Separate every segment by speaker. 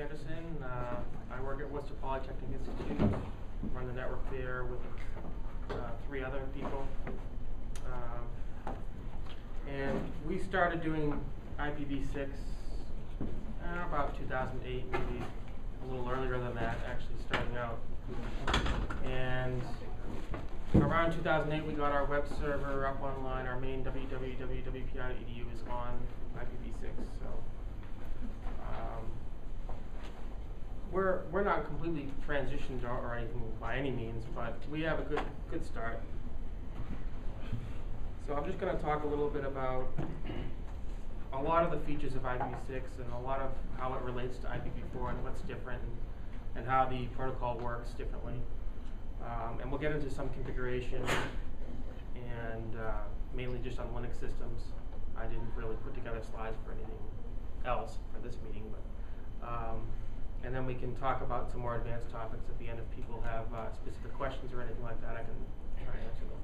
Speaker 1: Anderson. Uh, I work at Worcester Polytechnic Institute, run the network there with uh, three other people. Um, and we started doing IPv6 uh, about 2008, maybe a little earlier than that, actually starting out. And around 2008, we got our web server up online. Our main www.wpi.edu is on IPv6. So um, we're we're not completely transitioned or, or anything by any means, but we have a good good start. So I'm just going to talk a little bit about a lot of the features of IPv6 and a lot of how it relates to IPv4 and what's different and, and how the protocol works differently. Um, and we'll get into some configuration and uh, mainly just on Linux systems. I didn't really put together slides for anything else for this meeting, but um, and then we can talk about some more advanced topics at the end if people have uh, specific questions or anything like that. I can try and answer them.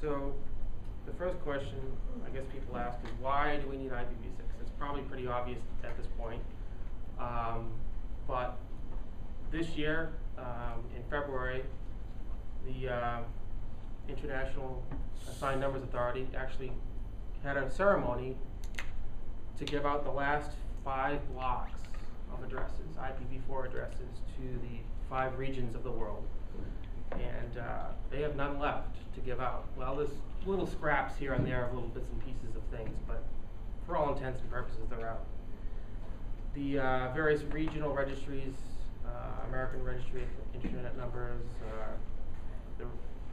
Speaker 1: So the first question I guess people ask is why do we need IPv6? It's probably pretty obvious at this point. Um, but this year, um, in February, the uh, International Assigned Numbers Authority actually had a ceremony to give out the last five blocks of addresses, IPv4 addresses, to the five regions of the world. And uh, they have none left to give out. Well, there's little scraps here and there of little bits and pieces of things, but for all intents and purposes, they're out. The uh, various regional registries, uh, American Registry of Internet Numbers, uh, the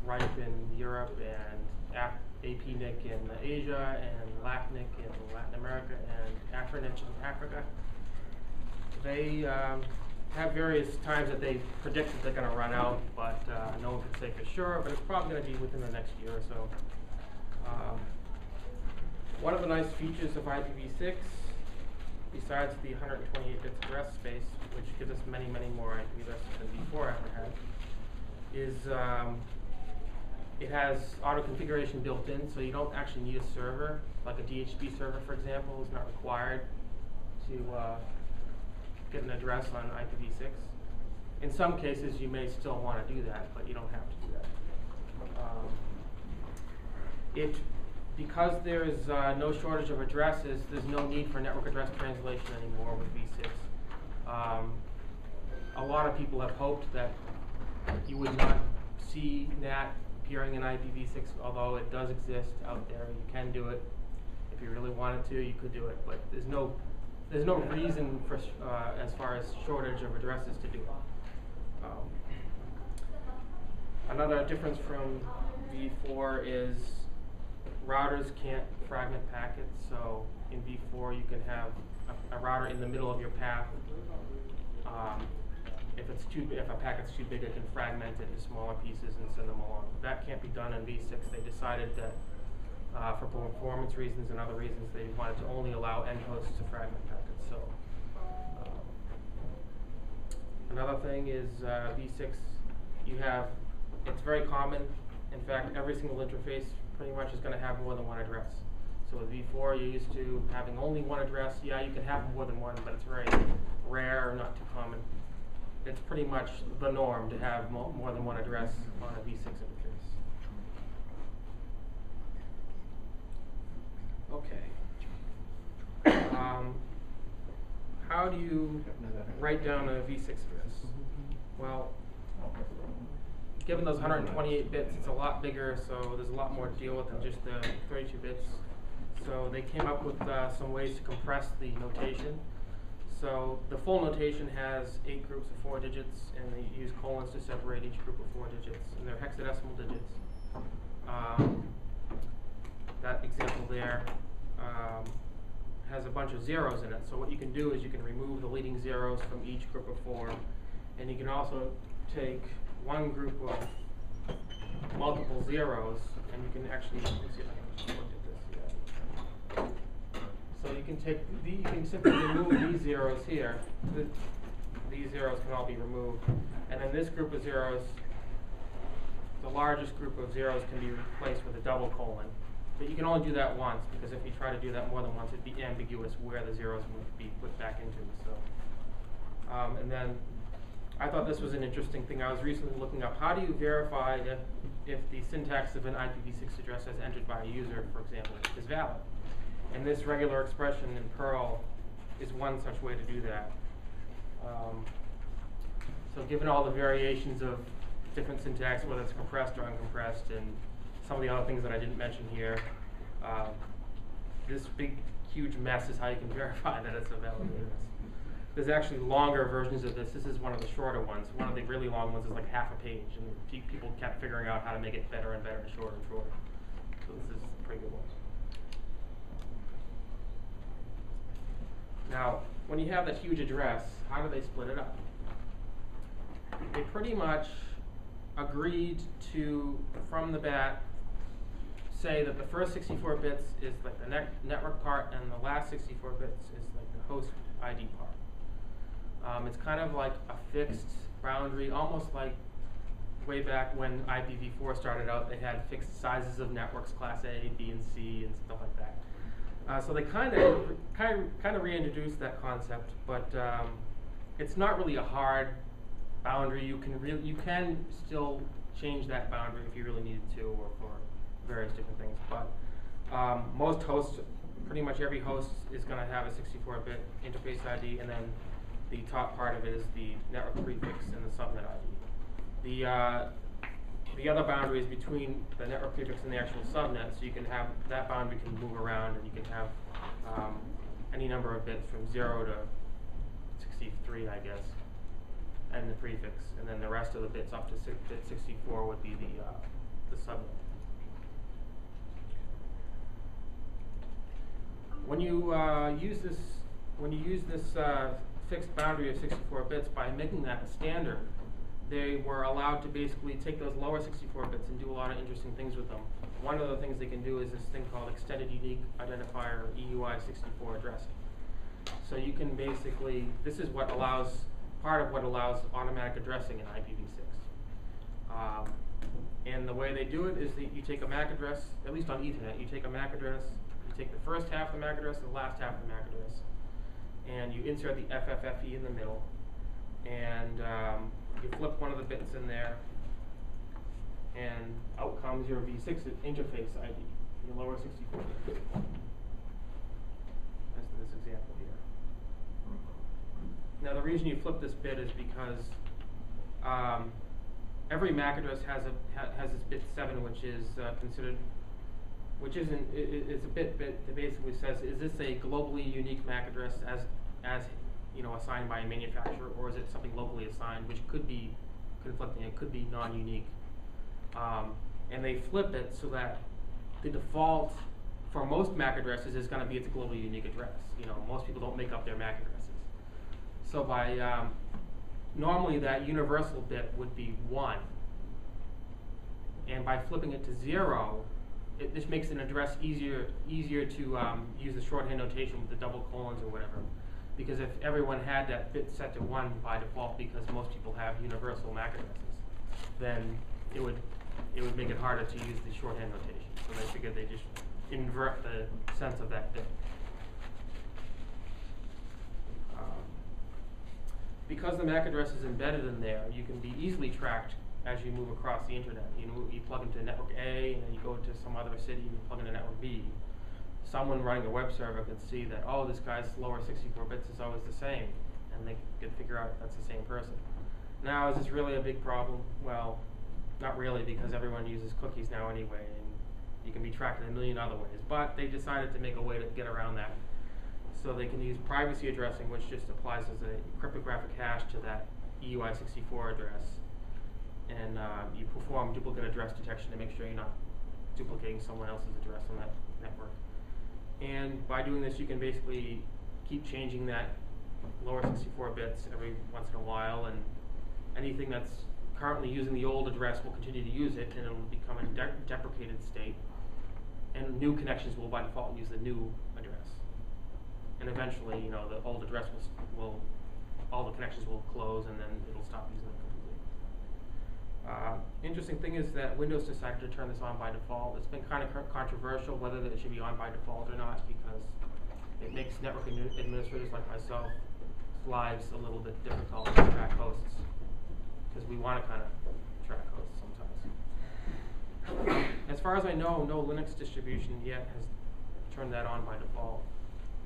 Speaker 1: RIPE in Europe, and APNIC in Asia, and LACNIC in Latin America, and AFRINIC in Africa. They um, have various times that they predict that they're going to run out, but uh, no one can say for sure, but it's probably going to be within the next year or so. Um, one of the nice features of IPv6, besides the 128 bits of address space, which gives us many, many more IP addresses than before ever had, is um, it has auto configuration built in, so you don't actually need a server. Like a DHCP server, for example, is not required to uh, get an address on IPv6. In some cases, you may still want to do that, but you don't have to do that. Um, it, because there is uh, no shortage of addresses, there's no need for network address translation anymore with v6. Um, a lot of people have hoped that you would not see NAT appearing in IPv6, although it does exist out there. You can do it. If you really wanted to, you could do it, but there's no there's no reason for uh, as far as shortage of addresses to do it. Um, another difference from v4 is routers can't fragment packets, so in v4 you can have a, a router in the middle of your path. Um, if it's too if a packet's too big, it can fragment it into smaller pieces and send them along. That can't be done in v6. They decided that uh, for performance reasons and other reasons, they wanted to only allow end hosts to fragment packets. So um, another thing is uh, v6. You have it's very common. In fact, every single interface pretty much is going to have more than one address. So with v4, you're used to having only one address. Yeah, you can have more than one, but it's very rare not too common. It's pretty much the norm to have mo more than one address on a v6 interface. Okay. Um, how do you write down a v6 address? Well, given those 128 bits, it's a lot bigger, so there's a lot more to deal with than just the 32 bits. So they came up with uh, some ways to compress the notation. So the full notation has eight groups of four digits, and they use colons to separate each group of four digits, and they're hexadecimal digits. Um, that example there um, has a bunch of zeros in it. So what you can do is you can remove the leading zeros from each group of four, and you can also take one group of multiple zeros, and you can actually, So you can take, the, you can simply remove these zeros here. The, these zeros can all be removed. And then this group of zeros, the largest group of zeros can be replaced with a double colon. but you can only do that once, because if you try to do that more than once, it'd be ambiguous where the zeros would be put back into, so. Um, and then, I thought this was an interesting thing, I was recently looking up, how do you verify if, if the syntax of an IPv6 address as entered by a user, for example, is valid? And this regular expression in Perl is one such way to do that. Um, so given all the variations of different syntax, whether it's compressed or uncompressed, and some of the other things that I didn't mention here, um, this big, huge mess is how you can verify that it's a valid address. There's actually longer versions of this. This is one of the shorter ones. One of the really long ones is like half a page, and people kept figuring out how to make it better and better and shorter and shorter. So this is a pretty good one. Now, when you have that huge address, how do they split it up? They pretty much agreed to, from the bat, say that the first 64 bits is like the net network part, and the last 64 bits is like the host ID part. Um, it's kind of like a fixed boundary, almost like way back when IPv4 started out, they had fixed sizes of networks, class A, B, and C, and stuff like that. Uh, so they kind of kind of kind of reintroduced that concept, but um, it's not really a hard boundary. You can really you can still change that boundary if you really needed to, or for various different things. But um, most hosts, pretty much every host is going to have a 64-bit interface ID, and then the top part of it is the network prefix and the subnet ID. The uh, the other boundary is between the network prefix and the actual subnet, so you can have, that boundary can move around and you can have um, any number of bits from 0 to 63, I guess, and the prefix. And then the rest of the bits up to bit 64 would be the, uh, the subnet. When you uh, use this, when you use this uh, fixed boundary of 64 bits by making that a standard, they were allowed to basically take those lower 64 bits and do a lot of interesting things with them. One of the things they can do is this thing called Extended Unique Identifier, EUI64 addressing. So you can basically, this is what allows, part of what allows automatic addressing in IPv6. Um, and the way they do it is that you take a MAC address, at least on Ethernet, you take a MAC address, you take the first half of the MAC address and the last half of the MAC address, and you insert the FFFE in the middle, and um, you flip one of the bits in there, and out comes your V6 interface ID, your lower 64 bit. As in this example here. Now the reason you flip this bit is because um, every MAC address has a ha has this bit seven, which is uh, considered, which isn't. It, it's a bit bit that basically says, is this a globally unique MAC address as as you know assigned by a manufacturer, or is it something locally assigned, which could be conflicting. It could be non-unique, um, and they flip it so that the default for most MAC addresses is going to be its globally unique address. You know, most people don't make up their MAC addresses. So by um, normally that universal bit would be one, and by flipping it to zero, it just makes an address easier easier to um, use the shorthand notation with the double colons or whatever. Because if everyone had that bit set to one by default, because most people have universal MAC addresses, then it would it would make it harder to use the shorthand notation. So they figured they just invert the sense of that bit. Um, because the MAC address is embedded in there, you can be easily tracked as you move across the internet. You know, you plug into network A, and then you go to some other city, and you plug into network B. Someone running a web server can see that, oh, this guy's lower 64 bits is always the same, and they can figure out that's the same person. Now, is this really a big problem? Well, not really, because everyone uses cookies now anyway, and you can be tracked in a million other ways. But they decided to make a way to get around that. So they can use privacy addressing, which just applies as a cryptographic hash to that EUI64 address. And uh, you perform duplicate address detection to make sure you're not duplicating someone else's address on that network. And by doing this, you can basically keep changing that lower 64 bits every once in a while, and anything that's currently using the old address will continue to use it, and it'll become a de deprecated state. And new connections will by default use the new address. And eventually, you know, the old address will, will all the connections will close, and then it'll stop using Uh, interesting thing is that Windows decided to turn this on by default. It's been kind of controversial whether it should be on by default or not because it makes network administrators like myself lives a little bit difficult to track hosts because we want to kind of track hosts sometimes. As far as I know, no Linux distribution yet has turned that on by default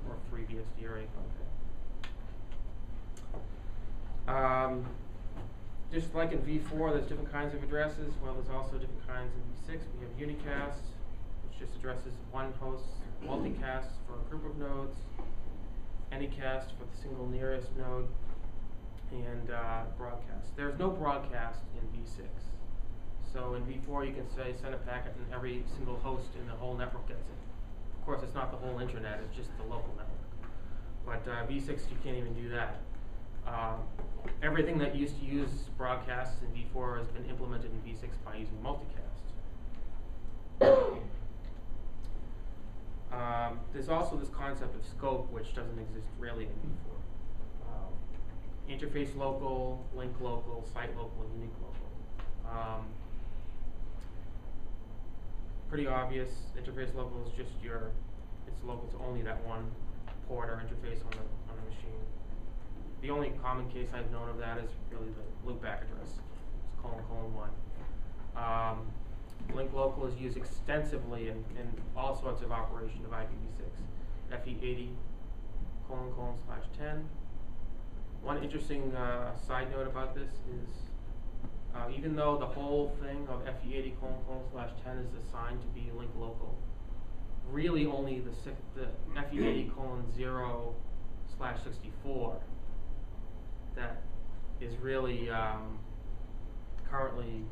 Speaker 1: or FreeBSD or anything like that. Um, just like in v4, there's different kinds of addresses. Well, there's also different kinds in v6. We have unicast, which just addresses one host, multicast for a group of nodes, anycast for the single nearest node, and uh, broadcast. There's no broadcast in v6. So in v4, you can say send a packet and every single host in the whole network gets it. Of course, it's not the whole internet, it's just the local network. But uh, v6, you can't even do that. Um, everything that used to use broadcasts in v4 has been implemented in v6 by using multicast. um, there's also this concept of scope, which doesn't exist really in v4. Um, interface local, link local, site local, and unique local. Um, pretty obvious. Interface local is just your, it's local to only that one port or interface on the on the machine. The only common case I've known of that is really the loopback address. It's colon colon one. Um, link local is used extensively in, in all sorts of operation of IPv6. FE80 colon colon slash 10. One interesting uh, side note about this is uh, even though the whole thing of FE80 colon colon slash 10 is assigned to be link local, really only the, the FE80 colon 0 slash 64 that is really um, currently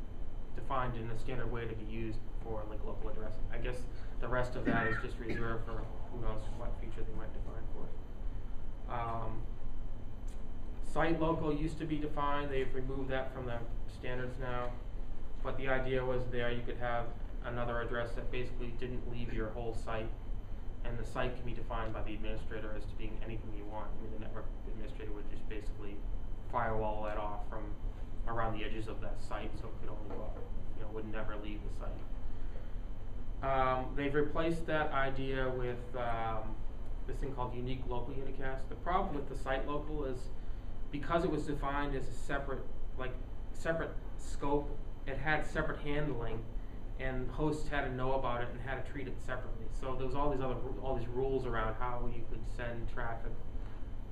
Speaker 1: defined in a standard way to be used for link local addressing. I guess the rest of that is just reserved for who knows what feature they might define for it. Um, site local used to be defined. They've removed that from the standards now. But the idea was there you could have another address that basically didn't leave your whole site. And the site can be defined by the administrator as to being anything you want. I mean, the network administrator would just basically firewall that off from around the edges of that site so it could only go up, you know, would never leave the site. Um, they've replaced that idea with um, this thing called unique local unicast. The problem with the site local is because it was defined as a separate, like, separate scope, it had separate handling, and hosts had to know about it and had to treat it separately. So there was all these other all these rules around how you could send traffic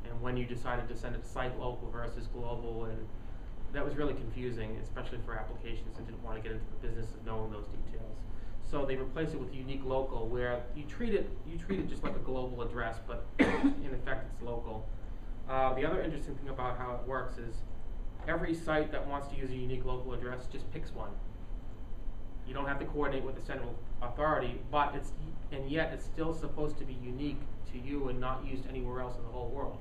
Speaker 1: and when you decided to send it to site local versus global, and that was really confusing, especially for applications that didn't want to get into the business of knowing those details. So they replaced it with unique local, where you treat it you treat it just like a global address, but in effect it's local. Uh, the other interesting thing about how it works is every site that wants to use a unique local address just picks one. You don't have to coordinate with the central authority, but it's and yet it's still supposed to be unique to you and not used anywhere else in the whole world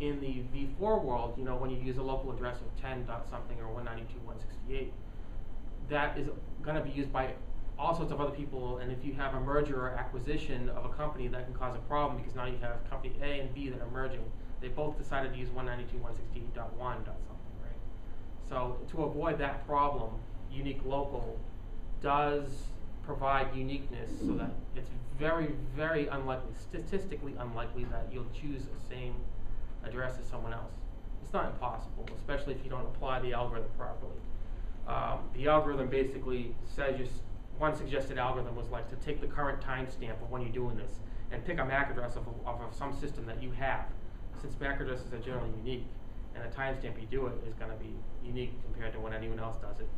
Speaker 1: in the v4 world, you know, when you use a local address of 10 dot something or 192.168, that is going to be used by all sorts of other people. And if you have a merger or acquisition of a company, that can cause a problem because now you have company A and B that are merging. They both decided to use 192.168.1 dot something, right? So to avoid that problem, unique local does provide uniqueness so that it's very, very unlikely, statistically unlikely that you'll choose the same address as someone else. It's not impossible, especially if you don't apply the algorithm properly. Um, the algorithm basically says just one suggested algorithm was like to take the current timestamp of when you're doing this and pick a MAC address of, a, of some system that you have. Since MAC addresses are generally unique, and the timestamp you do it is going to be unique compared to when anyone else does it.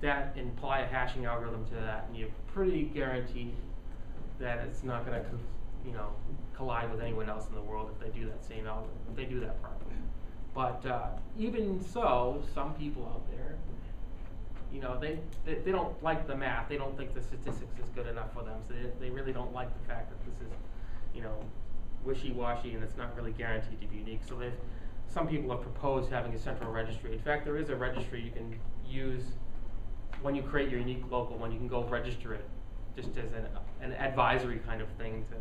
Speaker 1: That apply a hashing algorithm to that, and you're pretty guaranteed that it's not going to you know, collide with anyone else in the world if they do that same algorithm, if they do that properly. But uh, even so, some people out there, you know, they, they, they don't like the math. They don't think the statistics is good enough for them. So they, they really don't like the fact that this is, you know, wishy-washy and it's not really guaranteed to be unique. So they some people have proposed having a central registry. In fact, there is a registry you can use when you create your unique local one. You can go register it just as an, an advisory kind of thing to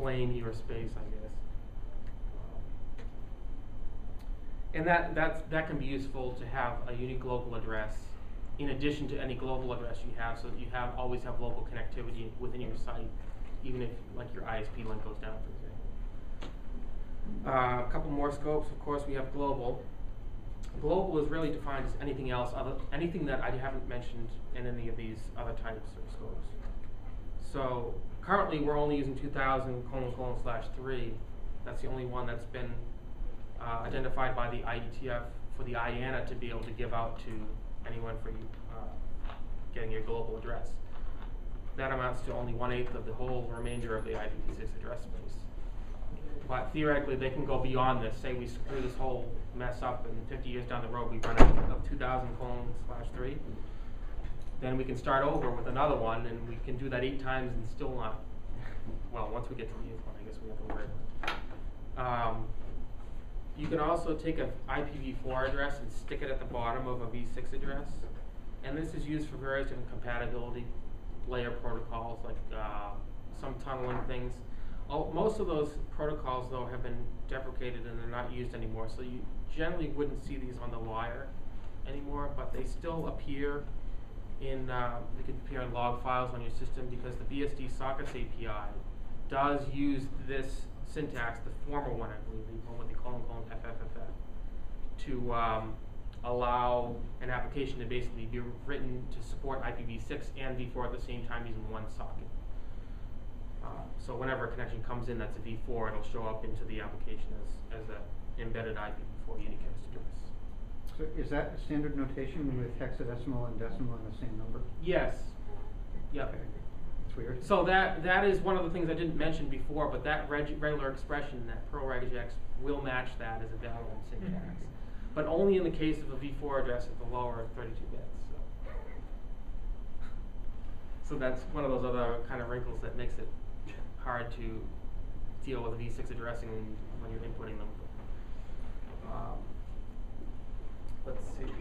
Speaker 1: claim your space, I guess. And that, that's, that can be useful to have a unique local address in addition to any global address you have, so that you have, always have local connectivity within your site, even if, like, your ISP link goes down, for example. Uh, a couple more scopes, of course, we have global. Global is really defined as anything else, other, anything that I haven't mentioned in any of these other types of scopes. So currently, we're only using two thousand colon colon slash three. That's the only one that's been uh, identified by the IETF for the IANA to be able to give out to anyone for uh, getting your global address. That amounts to only one eighth of the whole remainder of the IPv6 address space. But theoretically, they can go beyond this. Say we screw this whole mess up, and 50 years down the road, we run out of 2,000 colon slash three. Then we can start over with another one, and we can do that eight times and still not. Well, once we get to the eighth one, I guess we have to worry. Um, you can also take an IPv4 address and stick it at the bottom of a v6 address. And this is used for various different compatibility layer protocols, like uh, some tunneling things. Oh, most of those protocols, though, have been deprecated and they're not used anymore. So you generally wouldn't see these on the wire anymore, but they still appear in, uh, they could appear in log files on your system because the BSD sockets API does use this syntax, the former one, I believe, the one with the colon colon FFFF, to um, allow an application to basically be written to support IPv6 and v4 at the same time using one socket. Uh, so whenever a connection comes in that's a v4, it'll show up into the application as, as an embedded IPv4 unicast address.
Speaker 2: So is that standard notation with hexadecimal and decimal in the same number?
Speaker 1: Yes. Yep.
Speaker 2: Okay. It's weird.
Speaker 1: So that, that is one of the things I didn't mention before, but that reg- regular expression, that Perl regex, will match that as a valid syntax. But only in the case of a v4 address at the lower of 32 bits, so. So that's one of those other kind of wrinkles that makes it hard to deal with v6 addressing when you're inputting them. Um, let's see.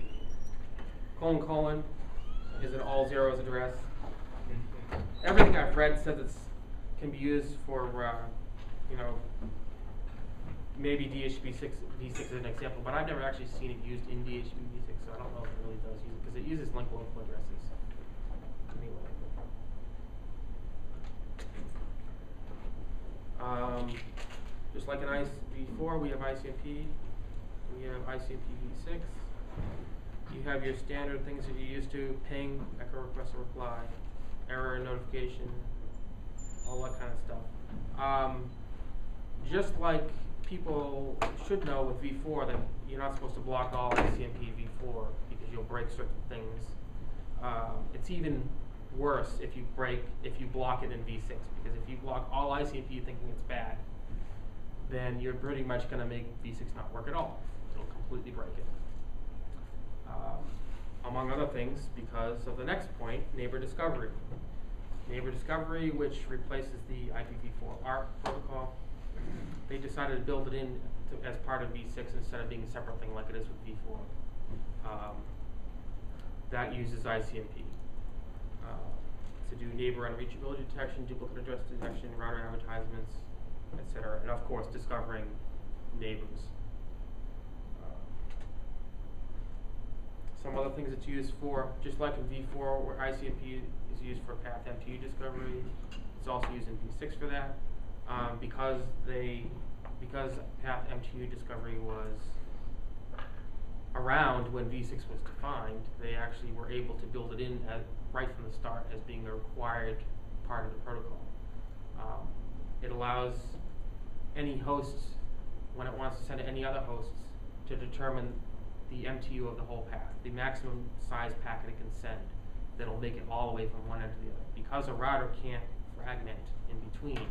Speaker 1: Colon colon is an all zeros address. Everything I've read says it can be used for uh, you know maybe DHCP6 v6 is an example, but I've never actually seen it used in DHCP v6, so I don't know if it really does use it because it uses link local addresses anyway. Um, just like in IPv4, we have ICMP, we have ICMP v6. You have your standard things that you're used to, ping, echo request and reply, error notification, all that kind of stuff. Um, just like people should know with v4 that you're not supposed to block all ICMP v4 because you'll break certain things. Um, it's even worse if you break if you block it in v6 because if you block all ICMP thinking it's bad, then you're pretty much going to make v6 not work at all. It'll completely break it. Um, among other things, because of the next point, neighbor discovery. Neighbor discovery, which replaces the IPv4 ARP protocol, they decided to build it in to, as part of v6 instead of being a separate thing like it is with v4. Um, that uses ICMP uh, to do neighbor unreachability detection, duplicate address detection, router advertisements, etc., and of course discovering neighbors. Uh, some other things it's used for, just like in v4 where ICMP is used for path MTU discovery, it's also used in v6 for that. Um, because they, because path MTU discovery was around when v6 was defined, they actually were able to build it in at, right from the start as being a required part of the protocol. Um, it allows any hosts, when it wants to send to any other hosts, to determine the MTU of the whole path, the maximum size packet it can send that'll make it all the way from one end to the other. Because a router can't fragment in between,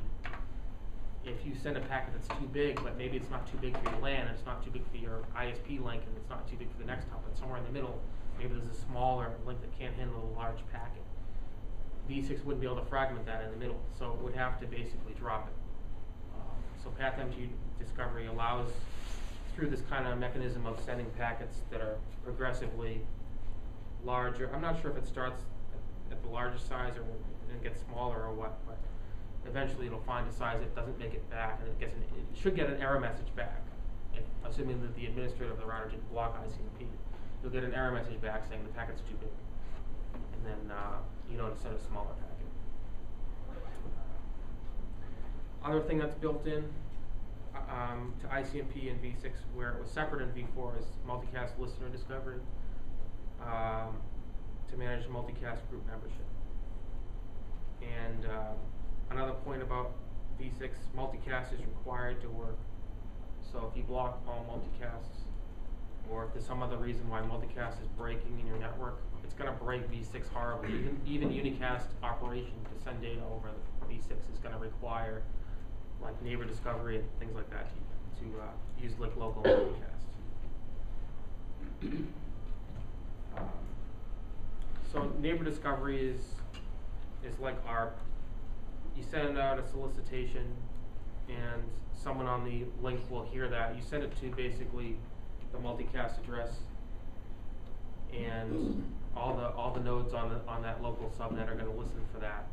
Speaker 1: if you send a packet that's too big, but maybe it's not too big for your LAN, and it's not too big for your ISP link, and it's not too big for the next hop, but somewhere in the middle, maybe there's a smaller link that can't handle a large packet. V6 wouldn't be able to fragment that in the middle, so it would have to basically drop it. Um, so PathMTU discovery allows, through this kind of mechanism of sending packets that are progressively larger, I'm not sure if it starts at, the largest size or and gets smaller or what, but eventually it'll find a size that doesn't make it back, and it gets an, it should get an error message back. if, assuming that the administrator of the router didn't block ICMP, you'll get an error message back saying the packet's too big. And then, uh, you know to send a smaller packet. Other thing that's built in, um, to ICMP and V6 where it was separate in V4 is multicast listener discovery, um, to manage multicast group membership. And, um, another point about V6, multicast is required to work. So if you block all multicasts, or if there's some other reason why multicast is breaking in your network, it's gonna break V6 horribly. Even, even unicast operation to send data over V6 is gonna require like neighbor discovery and things like that to, to, uh, use link local multicast. Um, So neighbor discovery is, is like ARP. You send out a solicitation and someone on the link will hear that. You send it to basically the multicast address and all the, all the nodes on the, on that local subnet are gonna listen for that.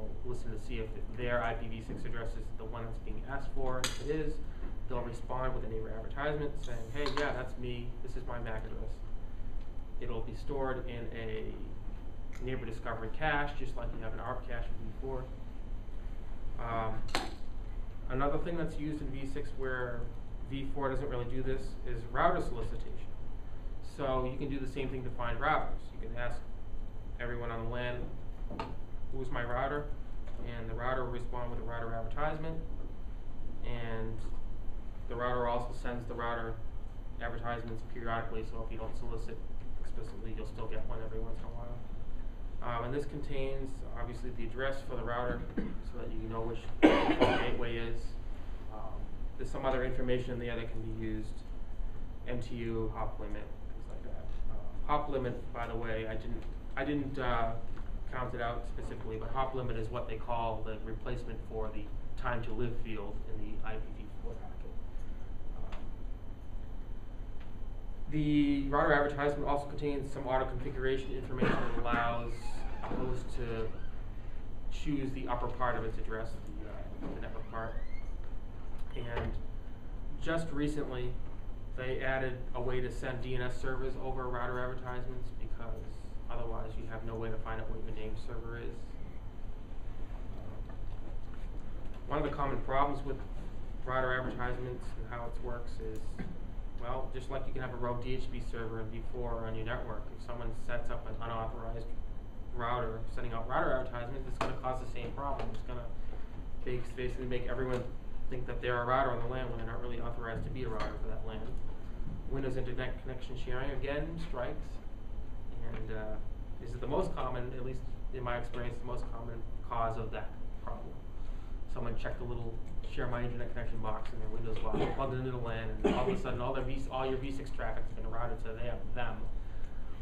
Speaker 1: They'll listen to see if their IPv6 address is the one that's being asked for. If it is, they'll respond with a neighbor advertisement saying, hey, yeah, that's me, this is my MAC address. It'll be stored in a neighbor discovery cache, just like you have an ARP cache before. Um, another thing that's used in V6 where V4 doesn't really do this is router solicitation. So you can do the same thing to find routers. You can ask everyone on the LAN, who's my router? And the router will respond with a router advertisement. And the router also sends the router advertisements periodically, so if you don't solicit explicitly, you'll still get one every once in a while. Um, and this contains, obviously, the address for the router, so that you know which gateway is. Um, there's some other information in there that can be used, MTU, hop limit, things like that. Uh, hop limit, by the way, I didn't, I didn't, uh, count it out specifically, but hop limit is what they call the replacement for the time to live field in the IPv4 packet. Um, the router advertisement also contains some auto configuration information that allows a host to choose the upper part of its address, the, uh, the network part. And just recently, they added a way to send DNS servers over router advertisements because otherwise you have no way to find out what your name server is. One of the common problems with router advertisements and how it works is, well, just like you can have a rogue DHCP server in V4 on your network, if someone sets up an unauthorized router sending out router advertisements, it's gonna cause the same problem. It's gonna basically make everyone think that they're a router on the LAN when they're not really authorized to be a router for that LAN. Windows Internet Connection Sharing, again, strikes. And uh, this is the most common, at least in my experience, the most common cause of that problem. Someone checked a little share my internet connection box in their Windows box, plugged it into the LAN, and all of a sudden all their V, all your V6 traffic's been routed to them, them.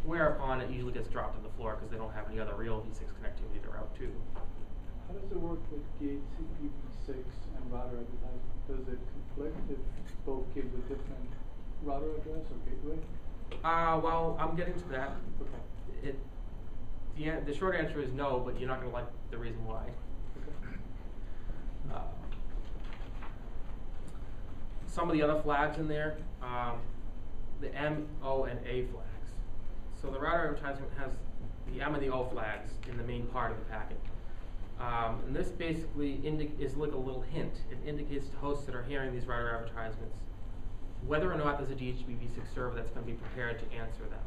Speaker 1: Whereupon it usually gets dropped on the floor because they don't have any other real V6 connectivity to route to.
Speaker 3: How does it work with DHCP6 and router advertisement? Does it conflict if both give a different router address or gateway?
Speaker 1: Uh, well, I'm getting to that.
Speaker 3: Okay.
Speaker 1: It, the, an- the short answer is no, but you're not gonna like the reason why. Uh, Some of the other flags in there, um, the M, O, and A flags. So the router advertisement has the M and the O flags in the main part of the packet. Um, and this basically is like a little hint. It indicates to hosts that are hearing these router advertisements whether or not there's a DHCP6 server that's going to be prepared to answer them.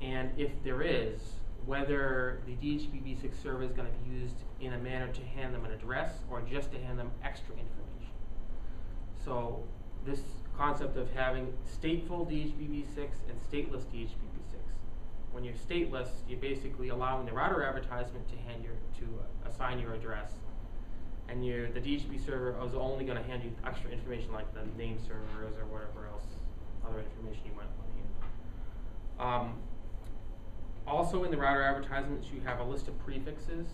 Speaker 1: And if there is, whether the DHCP6 server is going to be used in a manner to hand them an address or just to hand them extra information. So this concept of having stateful DHCP6 and stateless DHCP6. When you're stateless, you're basically allowing the router advertisement to hand your to assign your address and your the DHCP server is only going to hand you extra information like the name servers or whatever else other information you might want to hand. Um, also in the router advertisements, you have a list of prefixes,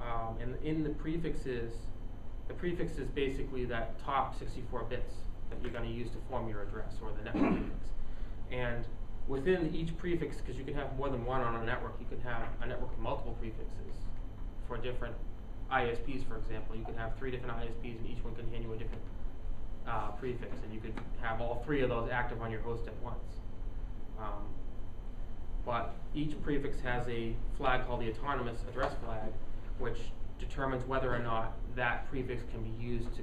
Speaker 1: um, and in the prefixes, the prefix is basically that top 64 bits that you're going to use to form your address or the network prefix. And within each prefix, because you can have more than one on a network, you can have a network with multiple prefixes for different ISPs, for example. You could have three different ISPs, and each one can hand you a different uh, prefix, and you could have all three of those active on your host at once. Um, but each prefix has a flag called the autonomous address flag, which determines whether or not that prefix can be used to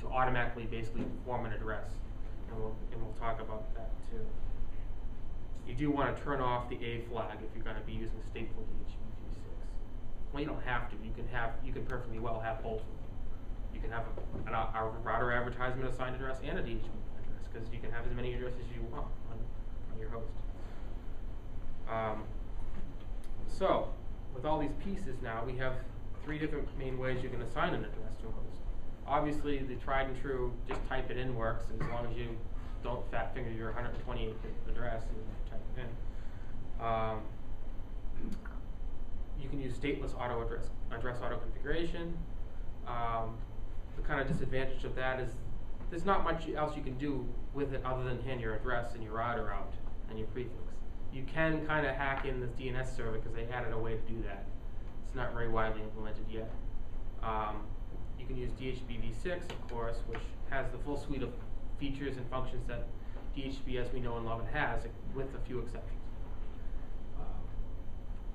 Speaker 1: to automatically basically form an address. And we'll, and we'll talk about that too. You do wanna turn off the A flag if you're gonna be using stateful. Well, you don't have to, you can have, you can perfectly well have both. You can have a, an, a router advertisement assigned address and a DHCP address, cause you can have as many addresses as you want on, on your host. Um, so, with all these pieces now, we have three different main ways you can assign an address to a host. Obviously, the tried and true, just type it in works, as long as you don't fat finger your hundred and twenty-eight bit address and type it in. Um, you can use stateless auto address, address auto configuration. Um, the kind of disadvantage of that is, there's not much else you can do with it other than hand your address and your router out and your prefix. You can kind of hack in this DNS server because they added a way to do that. It's not very widely implemented yet. Um, you can use DHCP6, of course, which has the full suite of features and functions that DHCP as we know and love it has, with a few exceptions. Um,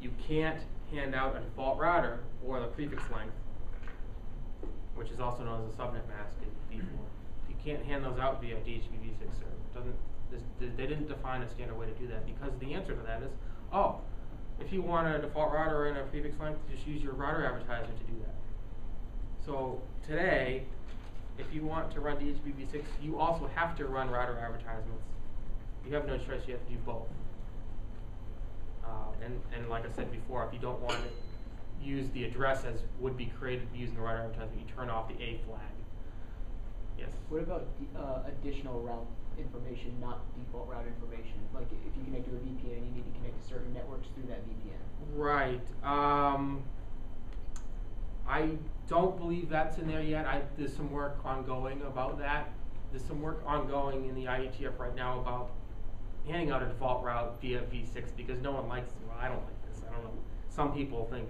Speaker 1: you can't hand out a default router or the prefix length, which is also known as a subnet mask in V4. You can't hand those out via DHCP6 server. It doesn't, this, they didn't define a standard way to do that because the answer to that is, oh, if you want a default router and a prefix length, just use your router advertisement to do that. So today, if you want to run DHCP6, you also have to run router advertisements. You have no choice, you have to do both. Uh, and, and like I said before, if you don't want to use the address as would be created using the router advertisement, you turn off the A flag. Yes?
Speaker 4: What about uh, additional route information, not default route information? Like if you connect to a VPN, you need to connect to certain networks through that VPN.
Speaker 1: Right, um, I don't believe that's in there yet, I, there's some work ongoing about that. There's some work ongoing in the IETF right now about handing out a default route via V6 because no one likes, well, I don't like this, I don't know. Some people think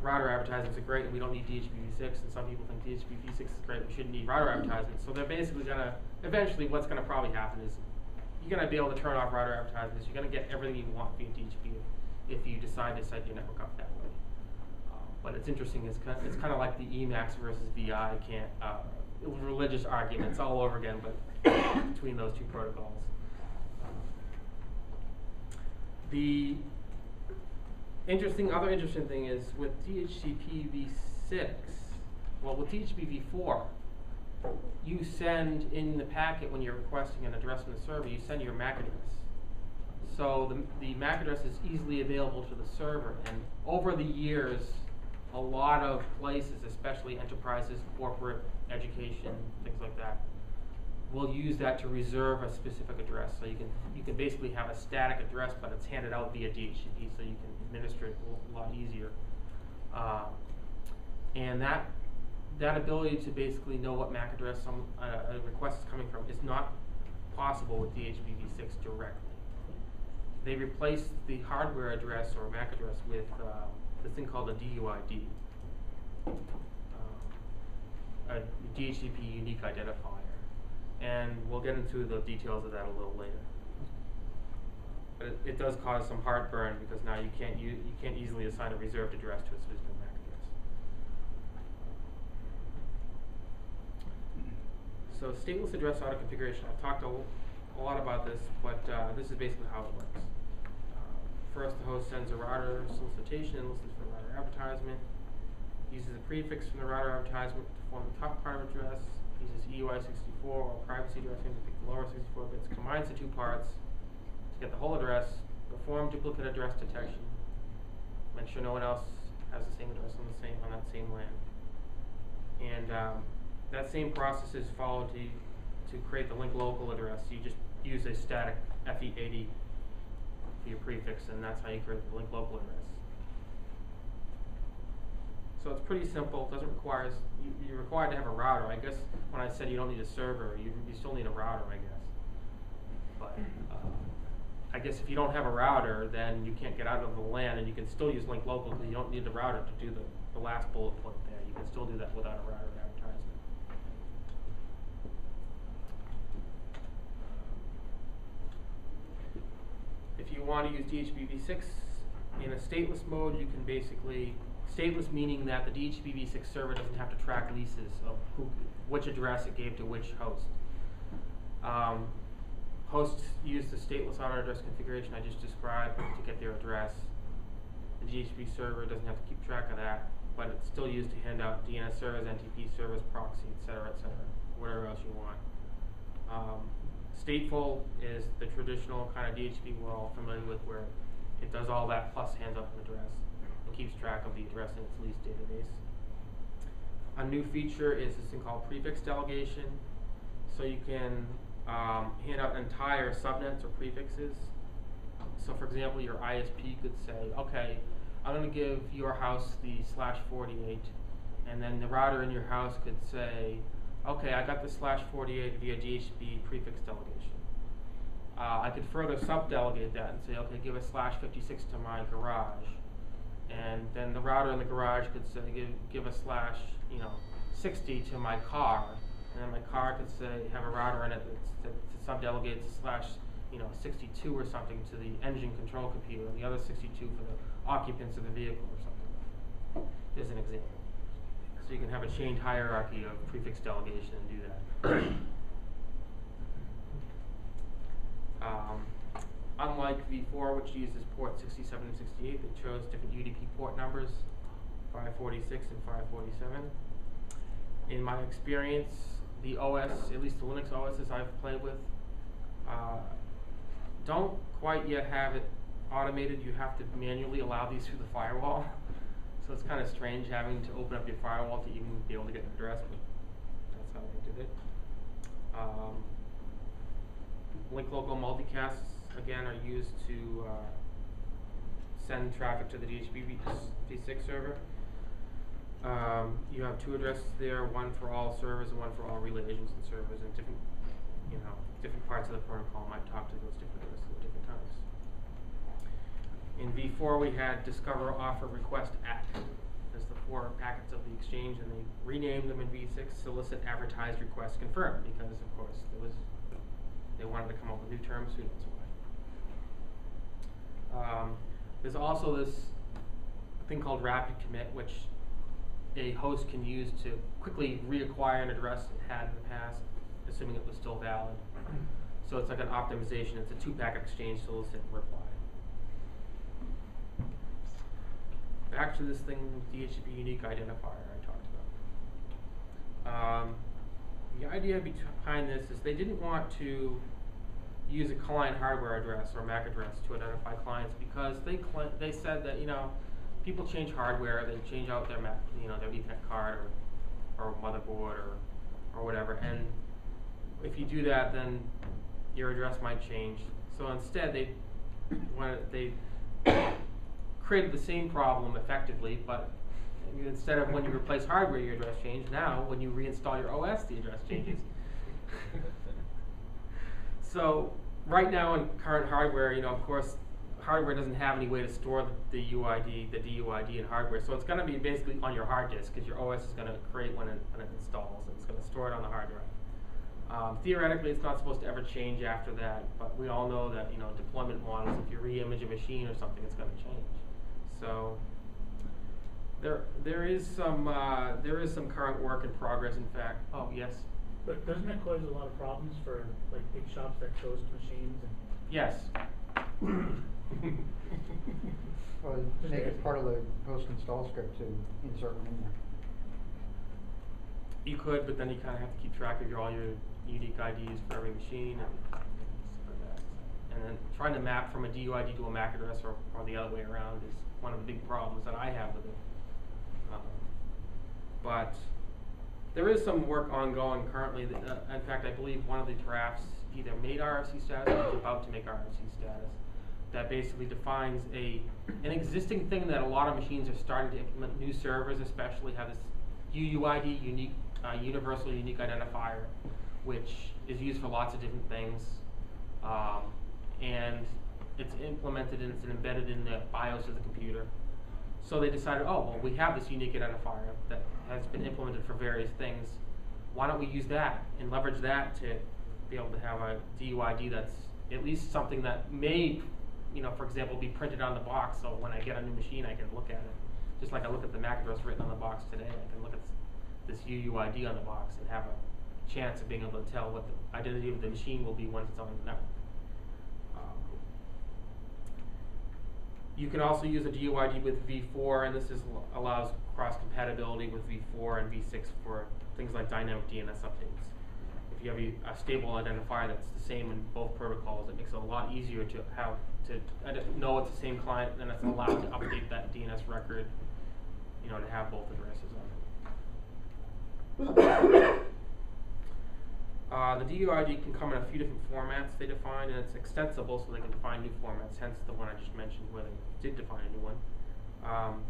Speaker 1: router advertisements are great and we don't need DHCP6, and some people think DHCP6 is great, we shouldn't need router advertisements. So they're basically gonna, eventually what's gonna probably happen is you're gonna be able to turn off router advertisements, you're gonna get everything you want via DHCP if you decide to set your network up that way. Uh, But it's interesting, it's kind, it's kind of like the Emacs versus VI can't, uh, religious arguments all over again, but between those two protocols. The interesting, other interesting thing is with DHCP v6, well, with DHCP v4, you send in the packet when you're requesting an address from the server, you send your MAC address. So the, the MAC address is easily available to the server, and over the years, a lot of places, especially enterprises, corporate, education, things like that, will use that to reserve a specific address. So you can, you can basically have a static address, but it's handed out via DHCP, so you can administer it a lot easier. Uh, and that, that ability to basically know what MAC address some, uh, a request is coming from is not possible with DHCP6 directly. They replaced the hardware address or MAC address with uh, this thing called a DUID, um, a DHCP unique identifier, and we'll get into the details of that a little later. But it, it does cause some heartburn because now you can't u- you can't easily assign a reserved address to a specific MAC address. So stateless address auto configuration, I've talked a lot about this, but uh, this is basically how it works. Uh, First, the host sends a router solicitation and listens for a router advertisement. Uses a prefix from the router advertisement to form the top part of address. Uses E EUI sixty-four or privacy addressing to the lower sixty-four bits. Combines the two parts to get the whole address. Perform duplicate address detection. Make sure no one else has the same address on the same on that same LAN. And um, that same process is followed to to create the link local address. You just use a static FE80 for your prefix, and that's how you create the link local address. So it's pretty simple. It doesn't require you, you're required to have a router. I guess when I said you don't need a server, you, you still need a router, I guess. But uh, I guess if you don't have a router, then you can't get out of the LAN, and you can still use link local because you don't need the router to do the, the last bullet point there. You can still do that without a router advertisement. If you want to use dhcp6 in a stateless mode, you can basically stateless meaning that the DHCP six server doesn't have to track leases of who, which address it gave to which host. Um, hosts use the stateless auto address configuration I just described to get their address. The DHCP server doesn't have to keep track of that, but it's still used to hand out DNS servers, NTP servers, proxy, et cetera, et cetera, whatever else you want. Um, stateful is the traditional kind of DHCP we're all familiar with where it does all that plus hands off an address keeps track of the address in its lease database. A new feature is this thing called prefix delegation. So you can um, hand out entire subnets or prefixes. So for example, your ISP could say, okay, I'm gonna give your house the slash forty-eight, and then the router in your house could say, okay, I got the slash forty-eight via DHCP prefix delegation. Uh, I could further sub-delegate that and say, okay, give a slash fifty-six to my garage. And then the router in the garage could say, give, give a slash, you know, sixty to my car. And then my car could say, have a router in it that that sub-delegates a slash, you know, sixty-two or something to the engine control computer, and the other sixty-two for the occupants of the vehicle or something. As an example. So you can have a chained hierarchy of prefix delegation and do that. Um, unlike V4, which uses port 67 and 68, they chose different UDP port numbers, 546 and 547. In my experience, the OS, at least the Linux OSs I've played with, uh, don't quite yet have it automated. You have to manually allow these through the firewall. So it's kind of strange having to open up your firewall to even be able to get an address, but that's how they did it. Um, link local multicasts again are used to uh, send traffic to the DHCP v6 server. Um, you have two addresses there, one for all servers and one for all relay agents and servers, and different, you know, different parts of the protocol might talk to those different addresses at different times. In V4, we had discover, offer, request, ack as the four packets of the exchange, and they renamed them in V6 solicit, advertise, request, confirm, because of course there was they wanted to come up with new terms, who knows. Um, there's also this thing called rapid commit, which a host can use to quickly reacquire an address it had in the past, assuming it was still valid. So it's like an optimization. It's a two-packet exchange solicit and reply. Back to this thing, DHCP unique identifier I talked about. Um, the idea behind this is they didn't want to use a client hardware address or MAC address to identify clients because they they said that you know people change hardware, they change out their Mac, you know their Ethernet card or or motherboard or or whatever, and if you do that, then your address might change. So instead, they they created the same problem effectively, but instead of when you replace hardware, your address changes. Now, when you reinstall your OS, the address changes. so right now in current hardware, you know, of course, hardware doesn't have any way to store the, the UID, the DUID in hardware. So it's going to be basically on your hard disk because your OS is going to create when it, when it installs. And it's going to store it on the hard drive. Um, theoretically, it's not supposed to ever change after that, but we all know that you know deployment models. If you re-image a machine or something, it's going to change. So there, there is some, uh, there is some current work in progress. In fact, oh yes,
Speaker 5: But doesn't that cause a lot of problems for like big shops that close machines and?
Speaker 1: yes.
Speaker 2: Well, you make it part of the post install script to insert one in there.
Speaker 1: You could, but then you kind of have to keep track of your, all your unique IDs for every machine and stuff like that. And then trying to map from a DUID to a MAC address or, or the other way around is one of the big problems that I have with it. Um, but there is some work ongoing currently. That, uh, in fact, I believe one of the drafts either made RFC status or is about to make RFC status. That basically defines a an existing thing that a lot of machines are starting to implement. New servers, especially, have this UUID, unique uh, universal unique identifier, which is used for lots of different things, um, and it's implemented and it's embedded in the BIOS of the computer. So they decided, oh, well, we have this unique identifier that has been implemented for various things. Why don't we use that and leverage that to be able to have a DUID that's at least something that may you know, for example, be printed on the box, so when I get a new machine, I can look at it. Just like I look at the MAC address written on the box today, I can look at this UUID on the box and have a chance of being able to tell what the identity of the machine will be once it's on the network. Um, You can also use a DUID with V4, and this is, allows cross compatibility with V4 and V6 for things like dynamic DNS updates. If you have a, a stable identifier that's the same in both protocols, it makes it a lot easier to have to know it's the same client, and it's allowed to update that DNS record, you know, to have both addresses on it. Uh, the DUID can come in a few different formats they define, and it's extensible, so they can define new formats, hence the one I just mentioned where they did define a new one. Um,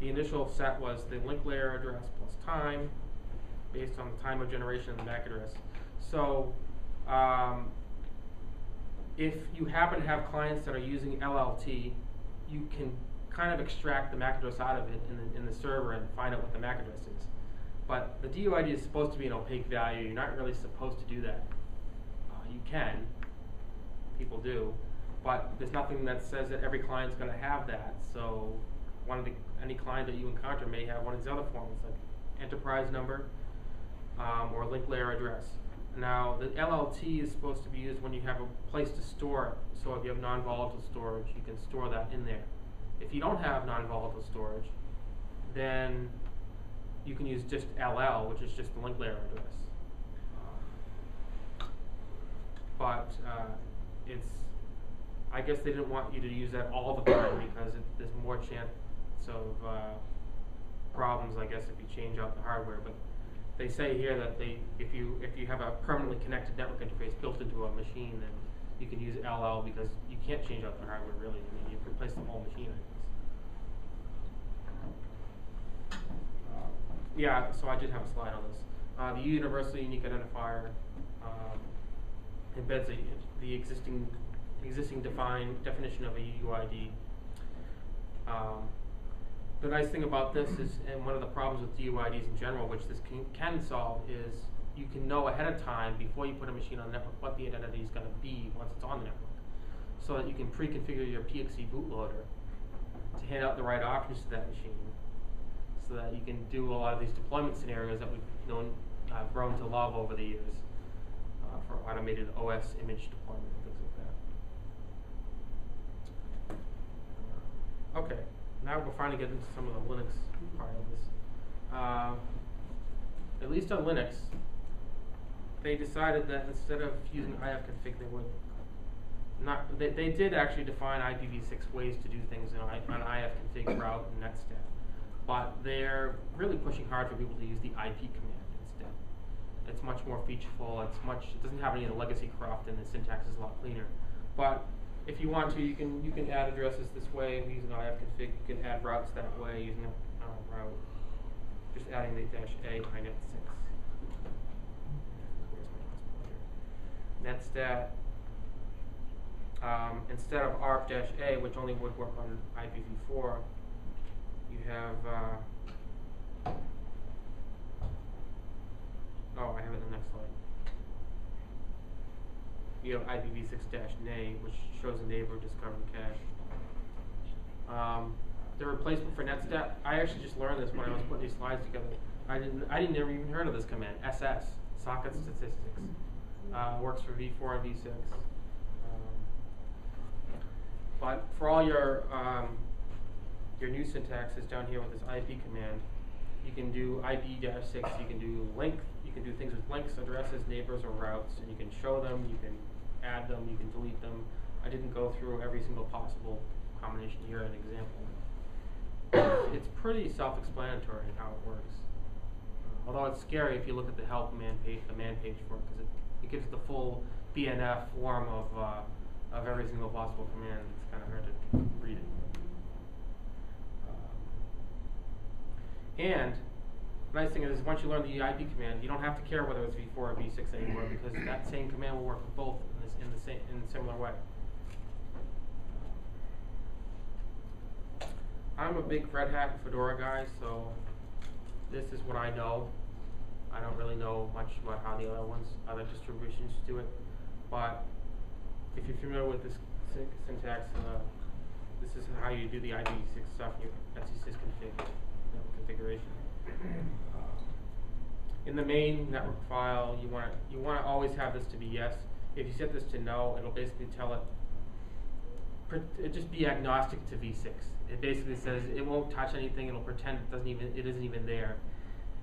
Speaker 1: the initial set was the link layer address plus time, based on the time of generation of the MAC address. So, um, if you happen to have clients that are using LLT, you can kind of extract the MAC address out of it in the, in the server and find out what the MAC address is. But the DUID is supposed to be an opaque value. You're not really supposed to do that. Uh, you can, people do, but there's nothing that says that every client's going to have that. So, one of the, any client that you encounter may have one of these other forms, like enterprise number um, or link layer address. Now, the LLT is supposed to be used when you have a place to store it. So, if you have non-volatile storage, you can store that in there. If you don't have non-volatile storage, then you can use just LL, which is just the link layer address. Um, but uh, it's, I guess they didn't want you to use that all the time because it, there's more chance of uh, problems, I guess, if you change out the hardware. But they say here that they, if you if you have a permanently connected network interface built into a machine, then you can use LL because you can't change out the hardware really. I mean, you replace the whole machine, I guess. Uh, Yeah, so I did have a slide on this. Uh, the universal unique identifier um, embeds the, the existing existing define definition of a UUID. Um, the nice thing about this is, and one of the problems with DUIDs in general, which this can, can solve, is you can know ahead of time before you put a machine on the network what the identity is going to be once it's on the network, so that you can pre-configure your PXE bootloader to hand out the right options to that machine, so that you can do a lot of these deployment scenarios that we've known uh, grown to love over the years uh, for automated OS image deployment and things like that. Okay, now we're finally getting into some of the Linux part of this. Uh, at least on Linux, they decided that instead of using ifconfig, they would not. They, they did actually define IPv6 ways to do things in on ifconfig route and netstat, but they're really pushing hard for people to use the IP command instead. It's much more featureful. It's much. It doesn't have any of the legacy cruft, and the syntax is a lot cleaner. But if you want to, you can you can add addresses this way using ifconfig. You can add routes that way using a uh, route. Just adding the dash a inet six. Netstat. Um, instead of ARP dash a, which only would work on IPv4, you have. Uh, oh, I have it in the next slide. You have IPv6-NA, which shows a neighbor discovering cache. Um, the replacement for netstat, I actually just learned this when I was putting these slides together. I didn't, I didn't never even heard of this command. SS, socket statistics, uh, works for v4 and v6. Um, but for all your um, your new syntax is down here with this IP command. You can do IP-6, you can do link, you can do things with links, addresses, neighbors, or routes, and you can show them, you can add them, you can delete them. I didn't go through every single possible combination here an example. It's pretty self-explanatory how it works. Uh, although it's scary if you look at the help man page, the man page for it, because it, it gives the full BNF form of, uh, of every single possible command. It's kind of hard to read it. Um, and the nice thing is, once you learn the EIP command, you don't have to care whether it's v4 or v6 anymore because that same command will work with both in, the same in a similar way. I'm a big Red Hat and Fedora guy, so this is what I know. I don't really know much about how the other ones, other distributions do it, but if you're familiar with this syntax, uh, this is how you do the IPv6 stuff in your NC6 config, network configuration. In the main network file, you wanna, you wanna always have this to be yes. If you set this to no, it'll basically tell it, it just be agnostic to v6. It basically says it won't touch anything, it'll pretend it doesn't even, it isn't even there.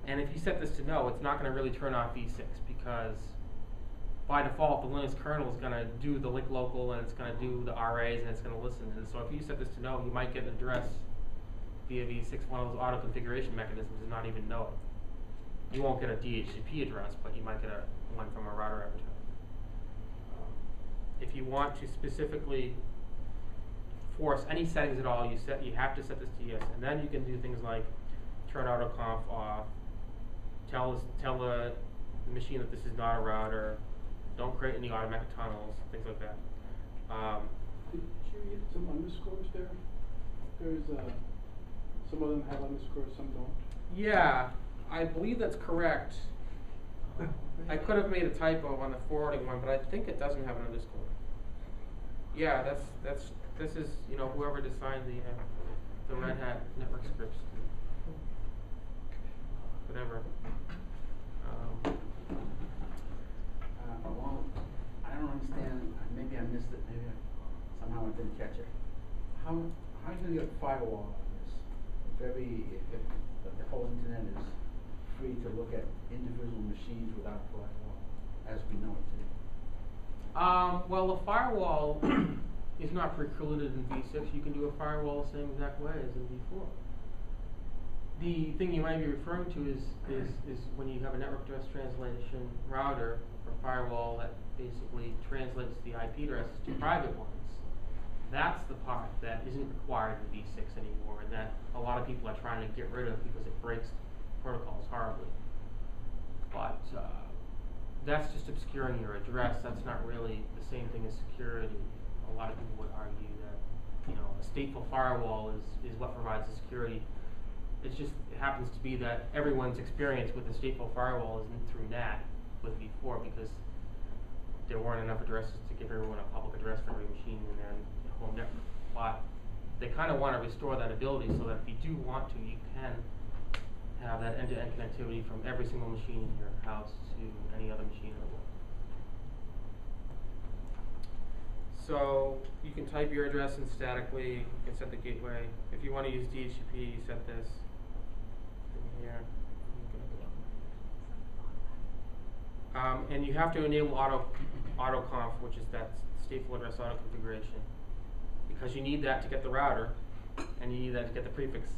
Speaker 1: And if you set this to no, it's not gonna really turn off v6 because by default, the Linux kernel is gonna do the link local and it's gonna do the RAs and it's gonna listen. And so if you set this to no, you might get an address via v6, one of those auto configuration mechanisms and not even know it. You won't get a DHCP address, but you might get a one from a router advertiser. If you want to specifically force any settings at all, you set, you have to set this to yes, and then you can do things like turn autoconf off, tell us, tell the, the machine that this is not a router, don't create any automatic tunnels, things like that. Um,
Speaker 3: Did you get some underscores there? There's, uh, some of them have underscores, some don't.
Speaker 1: yeah, I believe that's correct. I could have made a typo on the forwarding one, but I think it doesn't have an underscore. Yeah, that's, that's, this is, you know, whoever designed the, uh, the Red Hat network scripts. Whatever. Um,
Speaker 6: Uh, well, I don't understand, maybe I missed it, maybe I, somehow I didn't catch it. How, how are you gonna get a firewall on this? If every, if, if the whole internet is free to look at individual machines without a firewall, as we know it today?
Speaker 1: Um, well, the firewall is not precluded in V6. You can do a firewall the same exact way as in V4. The thing you might be referring to is, is, is when you have a network address translation router or firewall that basically translates the IP addresses to private ones. That's the part that isn't required in V6 anymore, and that a lot of people are trying to get rid of because it breaks protocols horribly. But uh, that's just obscuring your address. That's not really the same thing as security. A lot of people would argue that you know a stateful firewall is, is what provides the security. It's just it happens to be that everyone's experience with the stateful firewall isn't through NAT with V4 because there weren't enough addresses to give everyone a public address for every machine in their home network. But they kind of want to restore that ability so that if you do want to, you can have that end-to-end connectivity from every single machine in your house to any other machine in the world. So you can type your address in statically, you can set the gateway. If you want to use DHCP, you set this in here. Um, and you have to enable auto autoconf, which is that stateful address auto configuration, because you need that to get the router, and you need that to get the prefix.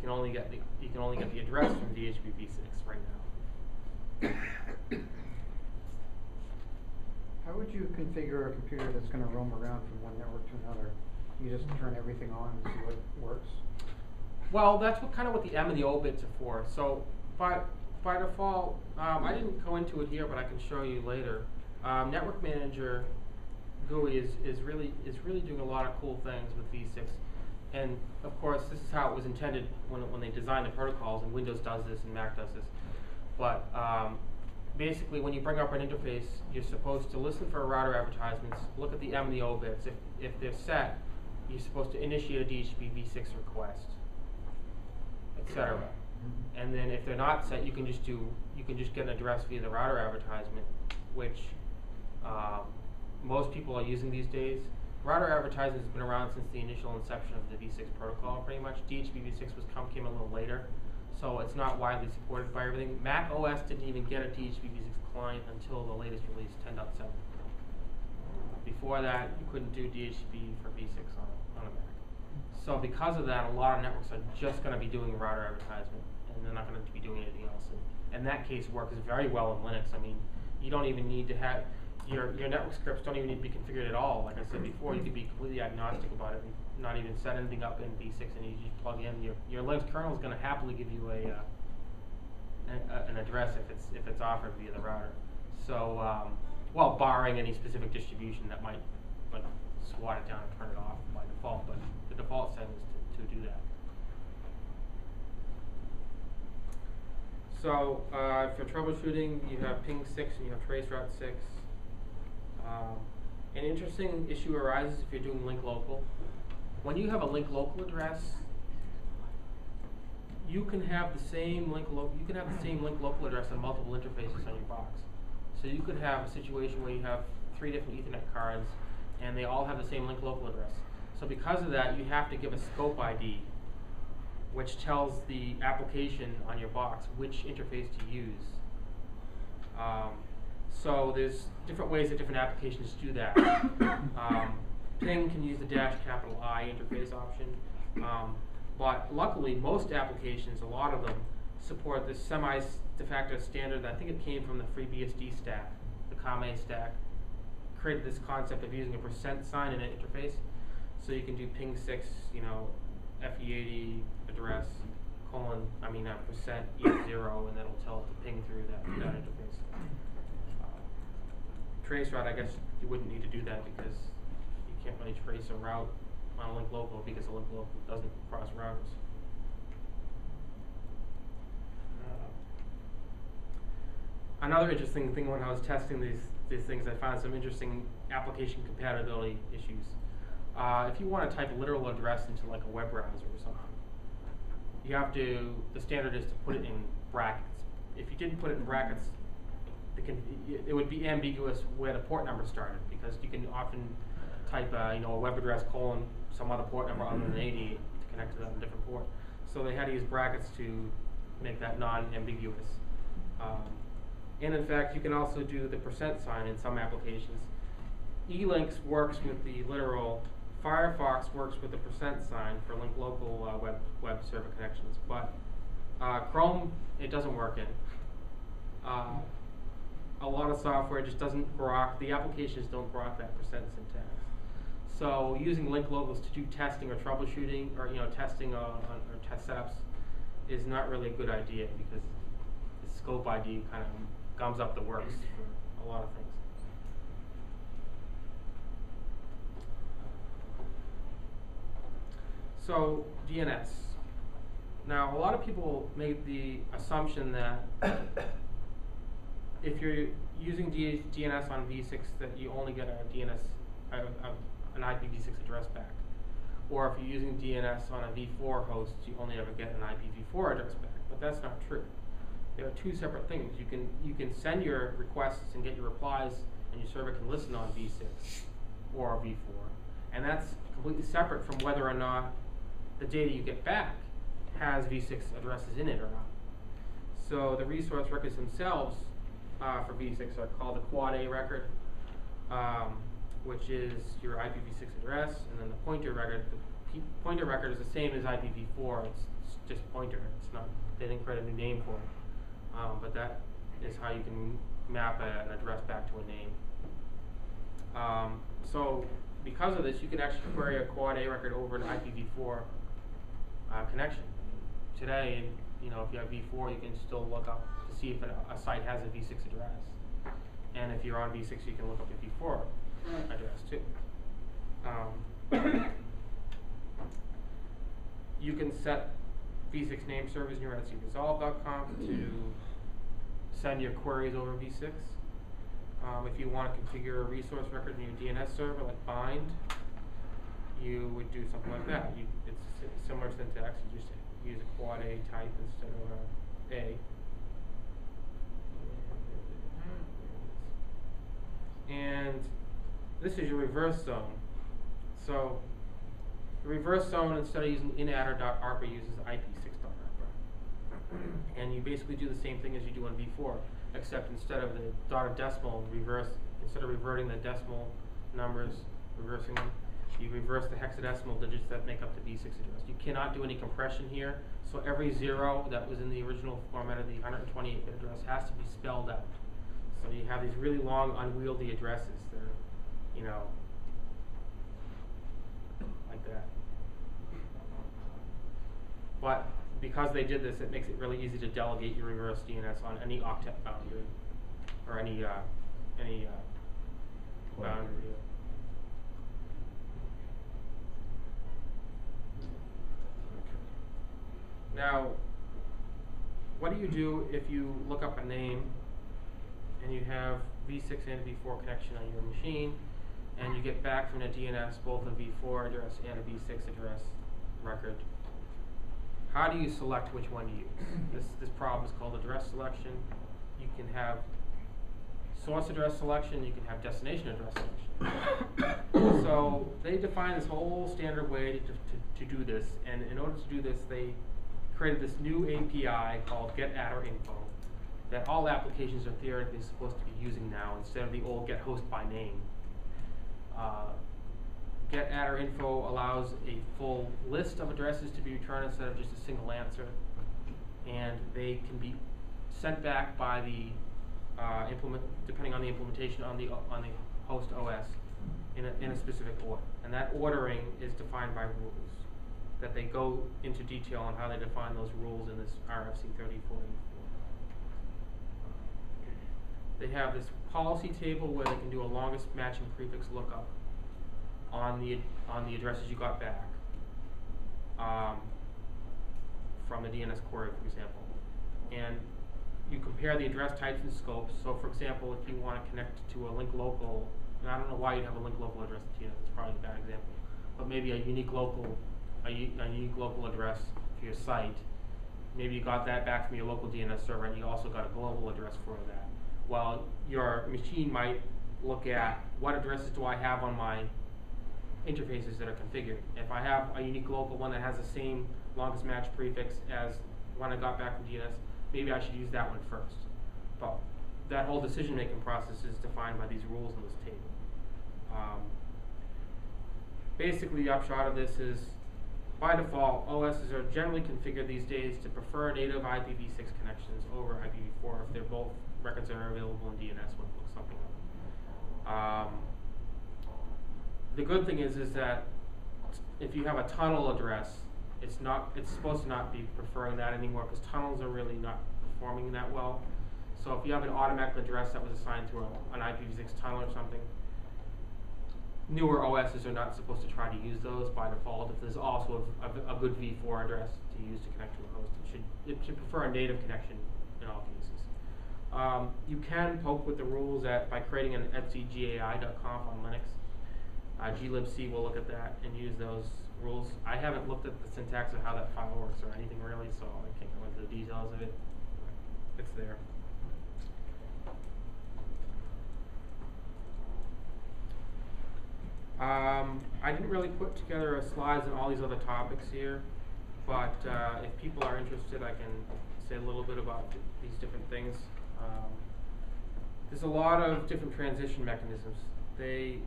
Speaker 1: You can only get the you can only get the address from DHCP6 right now.
Speaker 2: How would you configure a computer that's gonna roam around from one network to another? You just turn everything on and see what works?
Speaker 1: Well, that's what kind of what the M and the O bits are for. So by by default, um, I didn't go into it here, but I can show you later. Um, Network Manager GUI is, is really is really doing a lot of cool things with V6, and of course this is how it was intended when when they designed the protocols. And Windows does this and Mac does this. But um, basically, when you bring up an interface, you're supposed to listen for router advertisements, look at the M and the O bits. If if they're set, you're supposed to initiate a DHCP v6 request etc. And then if they're not set, you can just do you can just get an address via the router advertisement, which um, most people are using these days. Router advertising has been around since the initial inception of the V6 protocol, pretty much. DHCP v6 was come came a little later, so it's not widely supported by everything. Mac OS didn't even get a DHCP v6 client until the latest release, 10.7. Before that, you couldn't do DHCP for v6 on, on a Mac. So because of that, a lot of networks are just going to be doing router advertisement, and they're not going to be doing anything else. And, and that case works very well in Linux. I mean, you don't even need to have your your network scripts don't even need to be configured at all. Like I said before, you can be completely agnostic about it and not even set anything up in V6, and you just plug in your your Linux kernel is going to happily give you a, uh, an, an address if it's if it's offered via the router. So, um, well, barring any specific distribution that might like swat it down and turn it off by default, but the default setting is to, to do that. So, uh, for troubleshooting, you have ping 6 and you have traceroute 6. Um, an interesting issue arises if you're doing link local. When you have a link local address, you can have the same link lo- you can have the same link local address on multiple interfaces on your box. So you could have a situation where you have three different Ethernet cards and they all have the same link local address. So because of that, you have to give a scope ID, which tells the application on your box which interface to use. Um, so there's different ways that different applications do that. um, Ping can use the dash capital I interface option. Um, but luckily, most applications, a lot of them, support this semi de facto standard. I think it came from the FreeBSD stack, the Kame stack. Created this concept of using a percent sign in an interface. So you can do ping six, you know, FE80 address, colon, I mean, uh, percent E0, and that'll tell it to ping through that, that interface. Uh, Traceroute, I guess you wouldn't need to do that because you can't really trace a route on a link local because a link local doesn't cross routers. Uh, Another interesting thing when I was testing these, these things, I found some interesting application compatibility issues. Uh, if you want to type a literal address into like a web browser or something, you have to, the standard is to put it in brackets. If you didn't put it in brackets, it can, it- it would be ambiguous where the port number started, because you can often type, uh, you know, a web address colon, some other port number other than eighty to connect to that different port. So they had to use brackets to make that non-ambiguous. Um, and in fact, you can also do the percent sign in some applications. eLinks works with the literal, Firefox works with the percent sign for link local uh, web, web server connections, but uh, Chrome, it doesn't work in. A lot of software just doesn't grok, the applications don't grok that percent syntax. So using link locals to do testing or troubleshooting, or you know, testing uh, on, or test setups, is not really a good idea because the scope ID kind of gums up the works for a lot of things. So DNS. Now, a lot of people make the assumption that if you're using D- DNS on v6, that you only get a DNS, an IPv6 address back. Or if you're using DNS on a v4 host, you only ever get an IPv4 address back. But that's not true. There are two separate things. You can you can send your requests and get your replies, and your server can listen on v6 or v4, and that's completely separate from whether or not the data you get back has v6 addresses in it or not. So the resource records themselves uh, for v6 are called the quad A record, um, which is your IPv6 address, and then the pointer record. The pointer record is the same as IPv4. It's, it's just pointer. It's not. They didn't create a new name for it. Um, but that is how you can map a, an address back to a name. Um, so because of this, you can actually query a quad A record over an IPv4 uh, connection. Today, you know, if you have v4, you can still look up see if a, a site has a v6 address. And if you're on v6, you can look up the v4 address too. Um, you can set v6 name servers in your etcresolv.conf to send your queries over v6. Um, if you want to configure a resource record in your DNS server, like bind, you would do something like that. You, it's si- similar syntax. You just use a quad A type instead of a A. And this is your reverse zone. So the reverse zone, instead of using in-addr.arpa, uses ip6.arpa. and you basically do the same thing as you do on v4, except instead of the dotted decimal, reverse, instead of reverting the decimal numbers, reversing them, you reverse the hexadecimal digits that make up the v6 address. You cannot do any compression here, so every zero that was in the original format of the 128-bit address has to be spelled out. So you have these really long, unwieldy addresses. They're, you know, like that. But because they did this, it makes it really easy to delegate your reverse DNS on any octet boundary or any uh, any uh, boundary. Now, what do you do if you look up a name and you have v6 and v4 connection on your machine and you get back from the DNS both a v4 address and a v6 address record. How do you select which one to use? This, this problem is called address selection. You can have source address selection, you can have destination address selection. so they define this whole standard way to, to, to do this, and in order to do this, they created this new API called getAddrInfo that all applications are theoretically supposed to be using now instead of the old get host by name. Uh, getAddrInfo allows a full list of addresses to be returned instead of just a single answer, and they can be sent back by the uh, implement, depending on the implementation on the on the host OS, in a, in a specific order, and that ordering is defined by rules. That they go into detail on how they define those rules in this RFC 3484. They have this policy table where they can do a longest matching prefix lookup on the on the addresses you got back um, from the DNS query, for example, and you compare the address types and scopes. So, for example, if you want to connect to a link local, and I don't know why you'd have a link local address to DNS, it's probably a bad example, but maybe a unique local, a, a unique local address for your site. Maybe you got that back from your local DNS server, and you also got a global address for that. Well, your machine might look at what addresses do I have on my interfaces that are configured. If I have a unique local one that has the same longest match prefix as one I got back from DNS, maybe I should use that one first. But that whole decision-making process is defined by these rules in this table. Um, basically, the upshot of this is, by default, OSs are generally configured these days to prefer native IPv6 connections over IPv4 if they're both records are available in DNS when it looks something like. Um, the good thing is, is that if you have a tunnel address, it's not, it's supposed to not be preferring that anymore, because tunnels are really not performing that well. So if you have an automatic address that was assigned to a, an IPv6 tunnel or something, newer OSs are not supposed to try to use those by default. If there's also a, a, a good v4 address to use to connect to a host, it should, it should prefer a native connection in all cases. Um, you can poke with the rules at, by creating an etcgai.conf on Linux. Uh, glibc will look at that and use those rules. I haven't looked at the syntax of how that file works or anything really, so I can't go into the details of it. It's there. Um, I didn't really put together a slides on all these other topics here, but uh, if people are interested, I can say a little bit about th- these different things. Um, there's a lot of different transition mechanisms. They,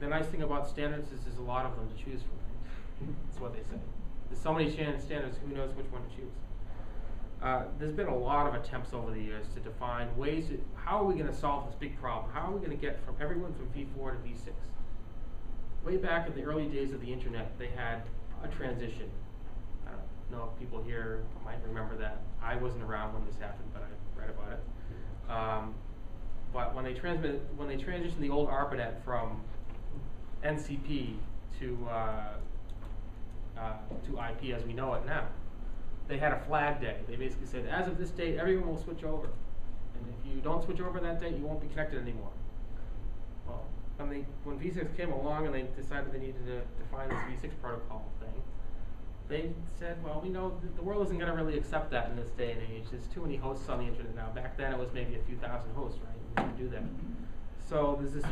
Speaker 1: the nice thing about standards is there's a lot of them to choose from. That's what they say. There's so many standards, who knows which one to choose? Uh, there's been a lot of attempts over the years to define ways to, how are we going to solve this big problem? How are we going to get from everyone from V4 to V6? Way back in the early days of the internet, they had a transition. I don't know if people here might remember that. I wasn't around when this happened, but I read about it. Um, but when they transmitted, when they transitioned the old ARPANET from NCP to uh, uh, to IP as we know it now, they had a flag day. They basically said, as of this date, everyone will switch over, and if you don't switch over that date, you won't be connected anymore. Well, when they when V6 came along and they decided they needed to define this V6 protocol thing, they said, well, we know the world isn't going to really accept that in this day and age. There's too many hosts on the internet now. Back then, it was maybe a few thousand hosts, right? They could do that. So there's this.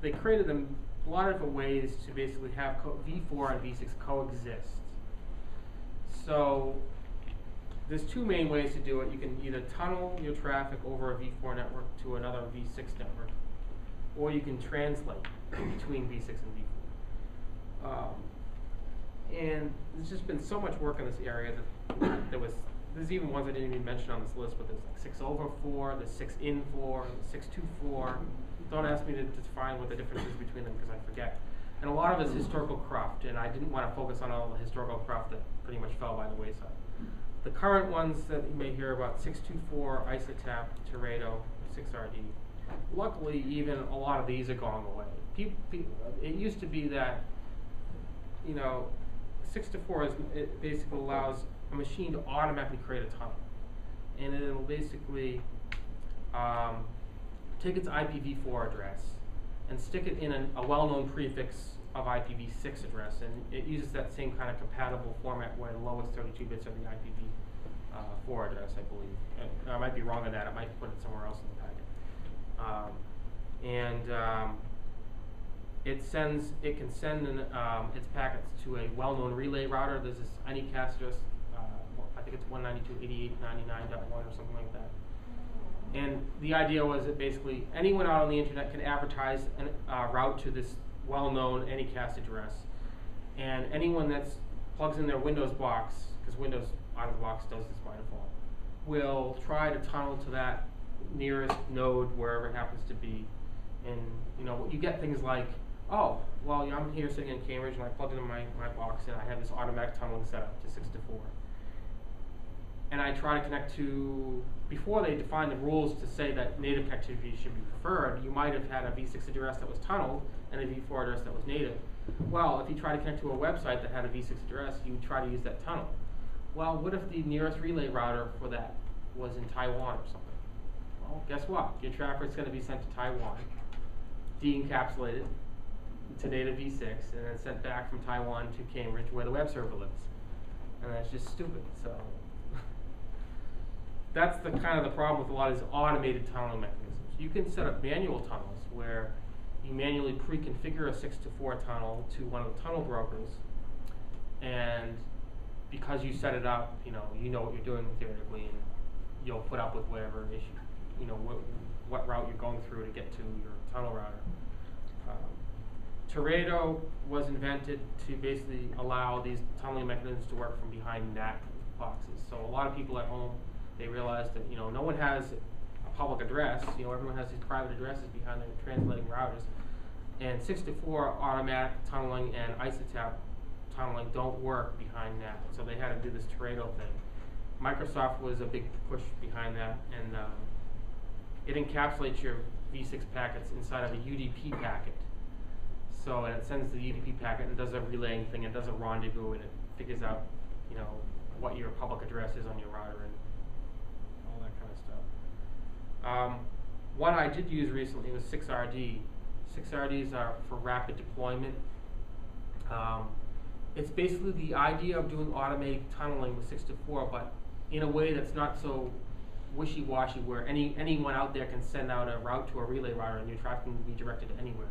Speaker 1: They created a lot of different ways to basically have co- V4 and V6 coexist. So there's two main ways to do it. You can either tunnel your traffic over a V4 network to another V6 network, or you can translate between V6 and V4. Um, and there's just been so much work in this area that there was, there's even ones I didn't even mention on this list, but there's like 6 over 4, there's 6 in 4, and 6 to 4. Don't ask me to define what the difference is between them because I forget. And a lot of it's historical cruft, and I didn't want to focus on all the historical cruft that pretty much fell by the wayside. The current ones that you may hear about 624, ISATAP, Teredo, 6RD. Luckily, even a lot of these are going away. Peop peop it used to be that, you know, 6 to 4 is, it basically allows a machine to automatically create a tunnel. And it'll basically um, take its IPv4 address and stick it in an, a well-known prefix of IPv6 address, and it uses that same kind of compatible format where the lowest 32 bits are the IPv4 address, I believe. And I might be wrong on that. I might put it somewhere else in the packet. Um, and um, it sends, it can send an, um, its packets to a well-known relay router. There's this Anycast address, uh, I think it's 192.88.99.1 or something like that. And the idea was that basically anyone out on the internet can advertise a uh, route to this well-known Anycast address, and anyone that plugs in their Windows box, because Windows out of the box does this by default, will try to tunnel to that nearest node wherever it happens to be. And you know, you get things like, oh, well, I'm here sitting in Cambridge and I plugged into my, my box and I have this automatic tunneling set up to six to four and I try to connect to, before they define the rules to say that native connectivity should be preferred, you might have had a v6 address that was tunneled and a v4 address that was native. Well, if you try to connect to a website that had a v6 address, you try to use that tunnel. Well, what if the nearest relay router for that was in Taiwan or something? Well, guess what? Your traffic's going to be sent to Taiwan, de-encapsulated to native v6, and then sent back from Taiwan to Cambridge where the web server lives. And that's just stupid, so that's the kind of the problem with a lot of these automated tunneling mechanisms. You can set up manual tunnels where you manually pre-configure a six to four tunnel to one of the tunnel brokers, and because you set it up, you know you know what you're doing theoretically, and you'll put up with whatever issue, you know what what route you're going through to get to your tunnel router. Teredo was invented to basically allow these tunneling mechanisms to work from behind NAT boxes. So a lot of people at home they realized that you know no one has a public address. You know everyone has these private addresses behind their translating routers, and 64 automatic tunneling and ISATAP tunneling don't work behind that. So they had to do this Teredo thing. Microsoft was a big push behind that, and um, it encapsulates your v6 packets inside of a UDP packet. So and it sends the UDP packet and does a relaying thing and does a rendezvous and it figures out, you know, what your public address is on your router and all that kind of stuff. Um, one I did use recently was 6RD. 6RDs are for rapid deployment. Um, it's basically the idea of doing automated tunneling with 6 to 4, but in a way that's not so wishy-washy where any anyone out there can send out a route to a relay router and your traffic can be directed anywhere.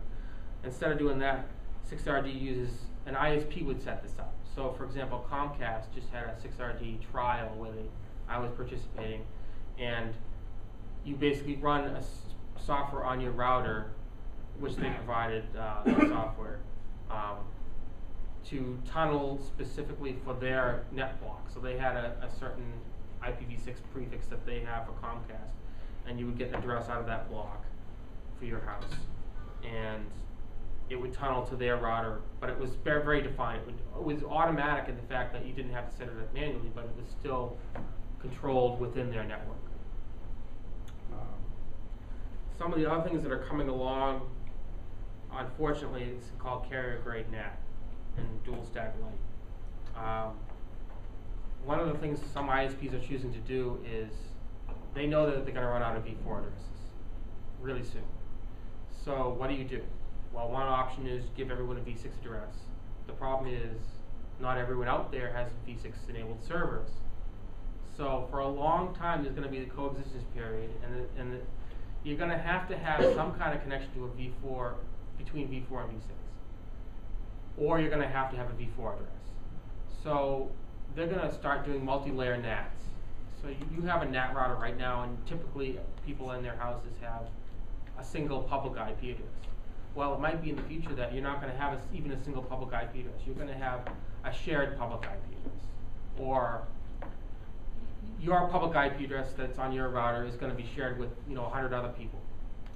Speaker 1: Instead of doing that, 6RD uses, an ISP would set this up. So for example, Comcast just had a 6RD trial where I was participating, and you basically run a software on your router, which they provided uh, the software, um, to tunnel specifically for their net block. So they had a, a certain IPv6 prefix that they have for Comcast, and you would get an address out of that block for your house, and it would tunnel to their router. But it was very, very defined. It, would, it was automatic in the fact that you didn't have to set it up manually, but it was still controlled within their network. Um, some of the other things that are coming along, unfortunately, it's called carrier grade NAT and dual stack light. Um, one of the things some ISPs are choosing to do is they know that they're going to run out of V4 addresses really soon. So what do you do? Well, one option is give everyone a V6 address. The problem is not everyone out there has V6 enabled servers. So for a long time, there's going to be the coexistence period, and the, and the, you're going to have to have some kind of connection to a V4 between V4 and V6, or you're going to have to have a V4 address. So they're going to start doing multi-layer NATs. So you, you have a NAT router right now, and typically people in their houses have a single public IP address. Well, it might be in the future that you're not going to have a even a single public IP address. You're going to have a shared public IP address, or your public IP address that's on your router is going to be shared with you know 100 other people,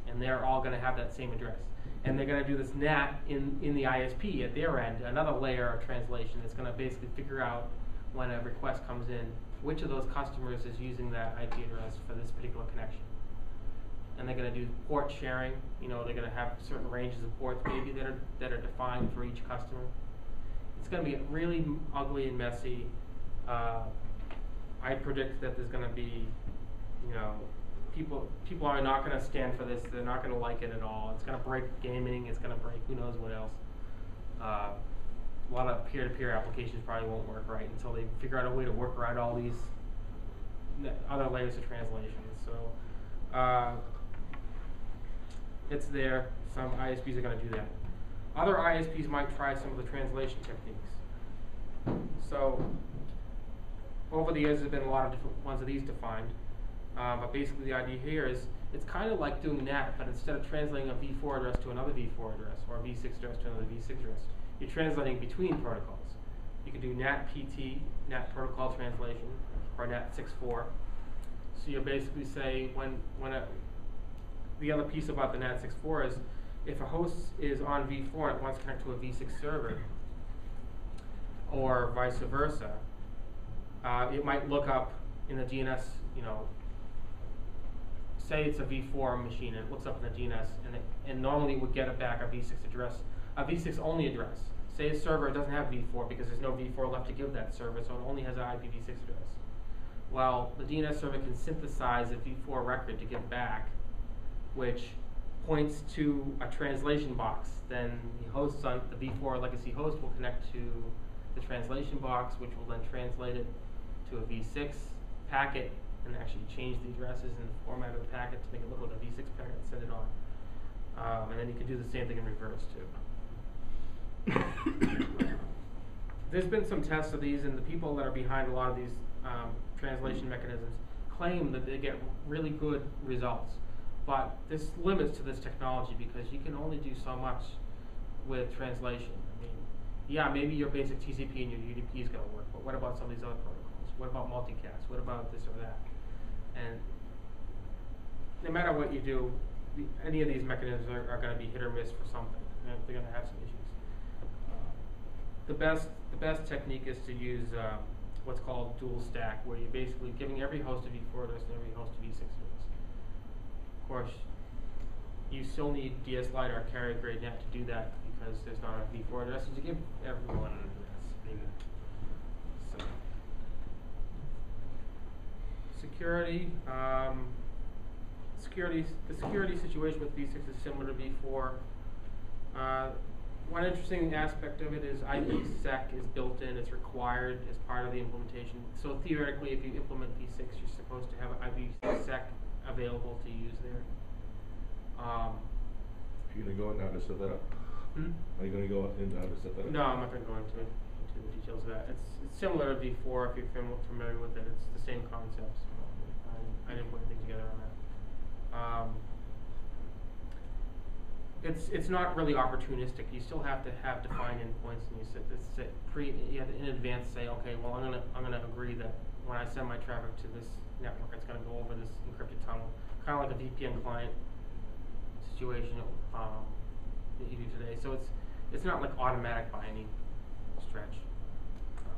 Speaker 1: and they're all going to have that same address. And they're going to do this NAT in, in the ISP at their end, another layer of translation that's going to basically figure out when a request comes in, which of those customers is using that IP address for this particular connection. And they're going to do port sharing. You know, they're going to have certain ranges of ports maybe that are that are defined for each customer. It's going to be really ugly and messy. Uh, I predict that there's going to be, you know, people people are not gonna stand for this. They're not gonna like it at all. It's gonna break gaming. It's gonna break who knows what else. Uh, a lot of peer-to-peer applications probably won't work right until they figure out a way to work around all these other layers of translation. So uh, it's there. Some ISPs are going to do that. Other ISPs might try some of the translation techniques. So over the years, there's been a lot of different ones of these defined. Uh, but basically, the idea here is it's kind of like doing NAT, but instead of translating a v4 address to another v4 address or a v6 address to another v6 address, you're translating between protocols. You can do NAT PT, NAT protocol translation, or NAT64. So you basically say when when a the other piece about the NAT64 is if a host is on v4 and it wants to connect to a v6 server, or vice versa, uh, it might look up in the DNS, you know, say it's a v4 machine and it looks up in the DNS and, it, and normally it would get it back a v6 address, a v6 only address. Say a server doesn't have v4 because there's no v4 left to give that server, so it only has an IPv6 address. Well, the DNS server can synthesize a v4 record to give back, which points to a translation box. Then the hosts on the v4 legacy host will connect to the translation box, which will then translate it to a v6 packet and actually change the addresses and the format of the packet to make it look like a v6 packet and send it on. Um, and then you can do the same thing in reverse too. There's been some tests of these, and the people that are behind a lot of these um, translation mechanisms claim that they get really good results. But there's limits to this technology because you can only do so much with translation. I mean, yeah, maybe your basic TCP and your UDP is going to work, but what about some of these other protocols? What about multicast? What about this or that? And no matter what you do, the, any of these mechanisms are, are going to be hit or miss for something. They're, going to have some issues. The best the best technique is to use um, what's called dual stack, where you're basically giving every host a v4 address and every host a v6 address. Of course, you still need DS-Lite or carrier grade NAT to do that because there's not a v4 address to give everyone. So, security. Um, security. The security situation with v6 is similar to v4. Uh, one interesting aspect of it is IPsec is built in, it's required as part of the implementation. So theoretically, if you implement v6, you're supposed to have IPsec available to use there. Um,
Speaker 7: You're gonna go in how to set that up?
Speaker 1: hmm?
Speaker 7: Are you gonna go into how to set that up?
Speaker 1: No, I'm not gonna go into, into the details of that. It's, it's similar to V4 if you're fam- familiar with it. It's the same concepts. I, I didn't put anything together on that. Um, it's, it's not really opportunistic. You still have to have defined endpoints and you set this, set pre, you have to in advance say, okay, well, I'm gonna, I'm gonna agree that when I send my traffic to this network, it's gonna go over this encrypted tunnel. Like VPN client situation, um, that you do today. So it's, it's not like automatic by any stretch. Um,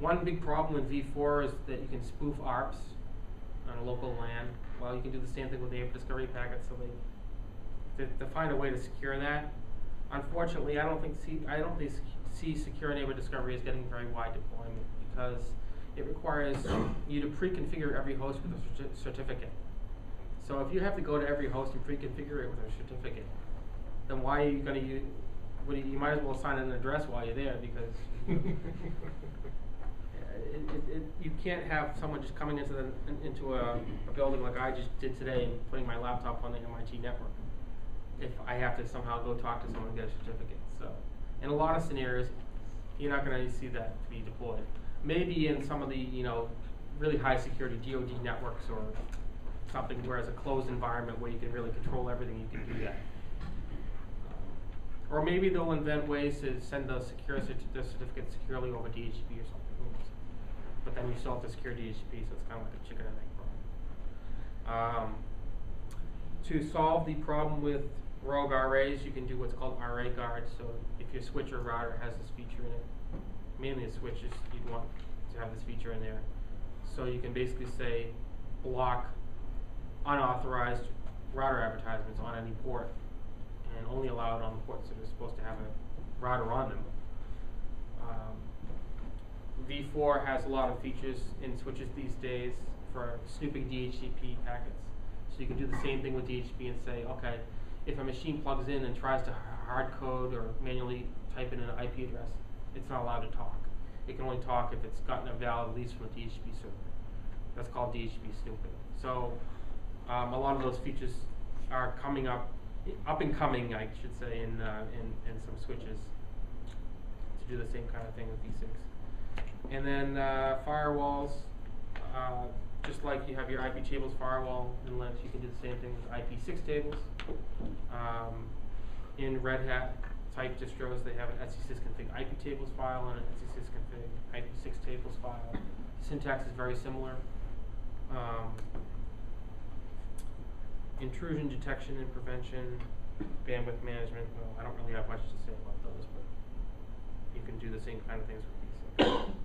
Speaker 1: One big problem with V4 is that you can spoof ARPs on a local LAN. Well, you can do the same thing with API discovery packets, so they, to find a way to secure that. Unfortunately, I don't think C, I don't think C secure neighbor discovery is getting very wide deployment because it requires you to pre-configure every host with a certi- certificate. So if you have to go to every host and pre-configure it with a certificate, then why are you gonna use, well, you might as well assign an address while you're there because it, it, it, you can't have someone just coming into the, into a, a building like I just did today and putting my laptop on the MIT network. If I have to somehow go talk to someone and get a certificate, so. In a lot of scenarios, you're not gonna see that to be deployed. Maybe in some of the, you know, really high security DoD networks or something where it's a closed environment where you can really control everything, you can do that. Um, Or maybe they'll invent ways to send the secure the certificate securely over DHCP or something. But then you still have to secure DHCP, so it's kind of like a chicken and egg problem. Um, to solve the problem with rogue RAs, you can do what's called RA guard. So if your switch or router has this feature in it, mainly the switches, you'd want to have this feature in there. So you can basically say block unauthorized router advertisements on any port and only allow it on the ports that are supposed to have a router on them. Um, V4 has a lot of features in switches these days for snooping DHCP packets. So you can do the same thing with DHCP and say, okay, if a machine plugs in and tries to hard code or manually type in an IP address, it's not allowed to talk. It can only talk if it's gotten a valid lease from a DHCP server. That's called DHCP snooping. So, um, a lot of those features are coming up, up and coming, I should say, in, uh, in, in some switches to do the same kind of thing with V6. And then uh, firewalls, uh, just like you have your IP tables firewall in Linux, you can do the same thing with IP6 tables. Um, in Red Hat type distros, they have an etc.sysconfig IP tables file and an etc.sysconfig IP6 tables file. Syntax is very similar. Um, intrusion detection and prevention, bandwidth management. Well, I don't really have much to say about those, but you can do the same kind of things with V6.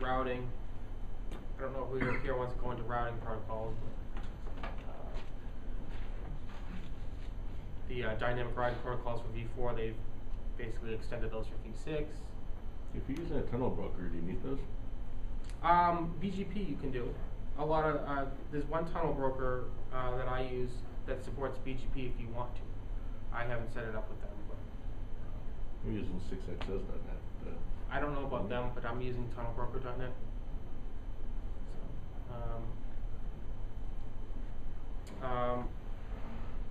Speaker 1: routing. I don't know who here- here wants to go into routing protocols, but uh, the uh, dynamic routing protocols for V4, they've basically extended those for V6.
Speaker 7: If you're using a tunnel broker, do you need those?
Speaker 1: Um, BGP you can do. A lot of, uh, there's one tunnel broker, uh, that I use that supports BGP if you want to. I haven't set it up with them, but
Speaker 7: I'm using SixXS on that, uh,
Speaker 1: I don't know about them, but I'm using tunnelbroker.net. Um, um,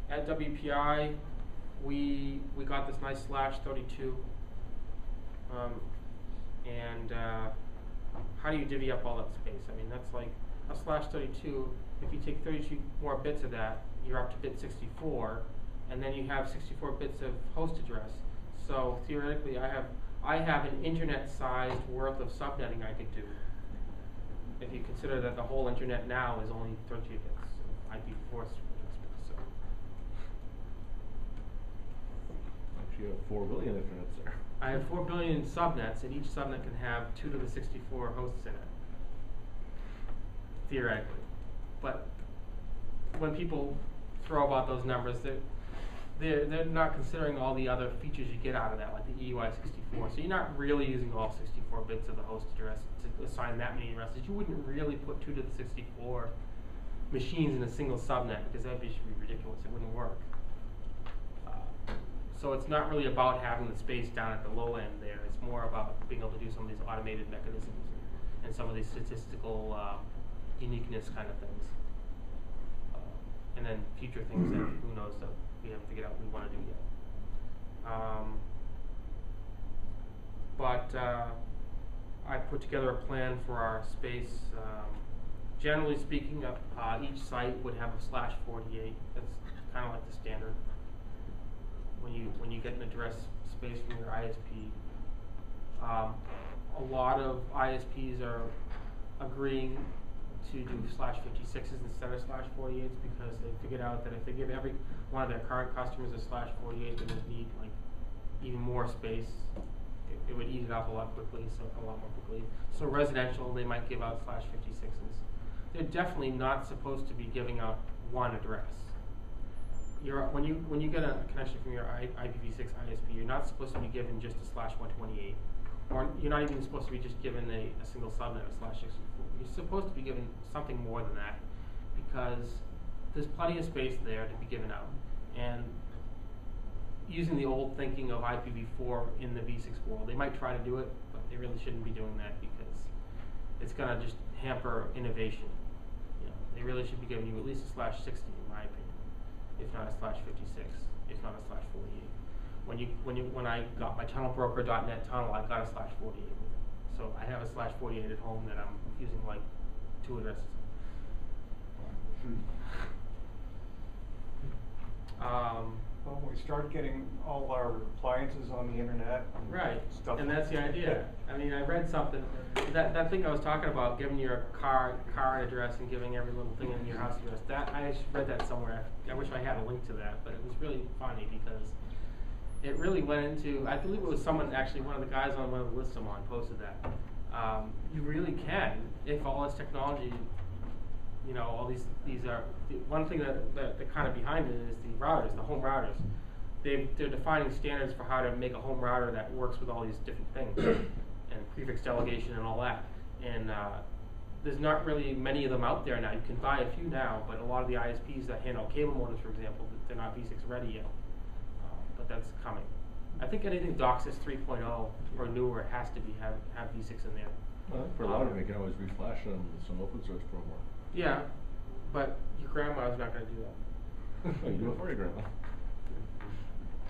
Speaker 1: at WPI, we, we got this nice slash thirty-two. Um, and, uh, how do you divvy up all that space? I mean, that's like, a slash thirty-two, if you take thirty-two more bits of that, you're up to bit sixty-four, and then you have sixty-four bits of host address. So theoretically, I have, I have an internet-sized worth of subnetting I could do. If you consider that the whole internet now is only 30 bits of IP4 address space, so.
Speaker 7: actually you have four billion internets there.
Speaker 1: I have four billion subnets, and each subnet can have two to the sixty-four hosts in it. Theoretically. But when people throw about those numbers, they're, they're, not considering all the other features you get out of that, like the EUI sixty-four. So you're not really using all sixty-four bits of the host address to assign that many addresses. You wouldn't really put two to the sixty-four machines in a single subnet, because that'd be, be ridiculous, it wouldn't work. Uh, So it's not really about having the space down at the low end there, it's more about being able to do some of these automated mechanisms and some of these statistical, uh, uniqueness kind of things. Uh, And then future things that who knows that we haven't figured out we wanna do yet. Um, but, uh, I put together a plan for our space, um, generally speaking, uh, uh, each site would have a slash forty-eight, that's kinda like the standard when you when you get an address space from your ISP. Um, a lot of ISPs are agreeing to do slash fifty sixes instead of slash forty eights because they figured out that if they give every one of their current customers a slash forty eight, they would need like even more space. It, it would eat it up a lot quickly, so a lot more quickly. So residential, they might give out slash fifty sixes. They're definitely not supposed to be giving out one address you're, when you, when you get a connection from your I, IPv6 ISP, you're not supposed to be given just a slash one twenty-eight. Or you're not even supposed to be just given a, a single subnet of slash sixty-four. You're supposed to be given something more than that, because there's plenty of space there to be given out. And using the old thinking of IPv4 in the v6 world, they might try to do it, but they really shouldn't be doing that because it's gonna just hamper innovation. You know, they really should be giving you at least a slash sixty, in my opinion if not a slash fifty-six, if not a slash forty-eight. When you, when you, when I got my tunnelbroker.net tunnel, I got a slash forty-eight with it. So I have a slash forty-eight at home that I'm using like two addresses. Um,
Speaker 8: Well, we start getting all our appliances on the internet. and
Speaker 1: Right,
Speaker 8: stuff
Speaker 1: and that's the idea. I mean, I read something, that, that thing I was talking about, giving your car, car address and giving every little thing in your house address, that, I read that somewhere. I wish I had a link to that, but it was really funny because it really went into, I believe it was someone, actually, one of the guys on one of the lists I'm on posted that. Um, you really can, if all this technology, you know, all these, these are, the one thing that, that, that kind of behind it is the routers, the home routers. they they're defining standards for how to make a home router that works with all these different things and prefix delegation and all that. And uh, there's not really many of them out there now. You can buy a few now, but a lot of the ISPs that handle cable modems, for example, they're not V6 ready yet. Uh, but that's coming. I think anything DOCSIS 3.0 or newer has to be have have V6 in there.
Speaker 7: Well, for a lot of them, you can always reflash them with some open source firmware.
Speaker 1: Yeah, but your grandma's not going to do that.
Speaker 7: You do it for your grandma.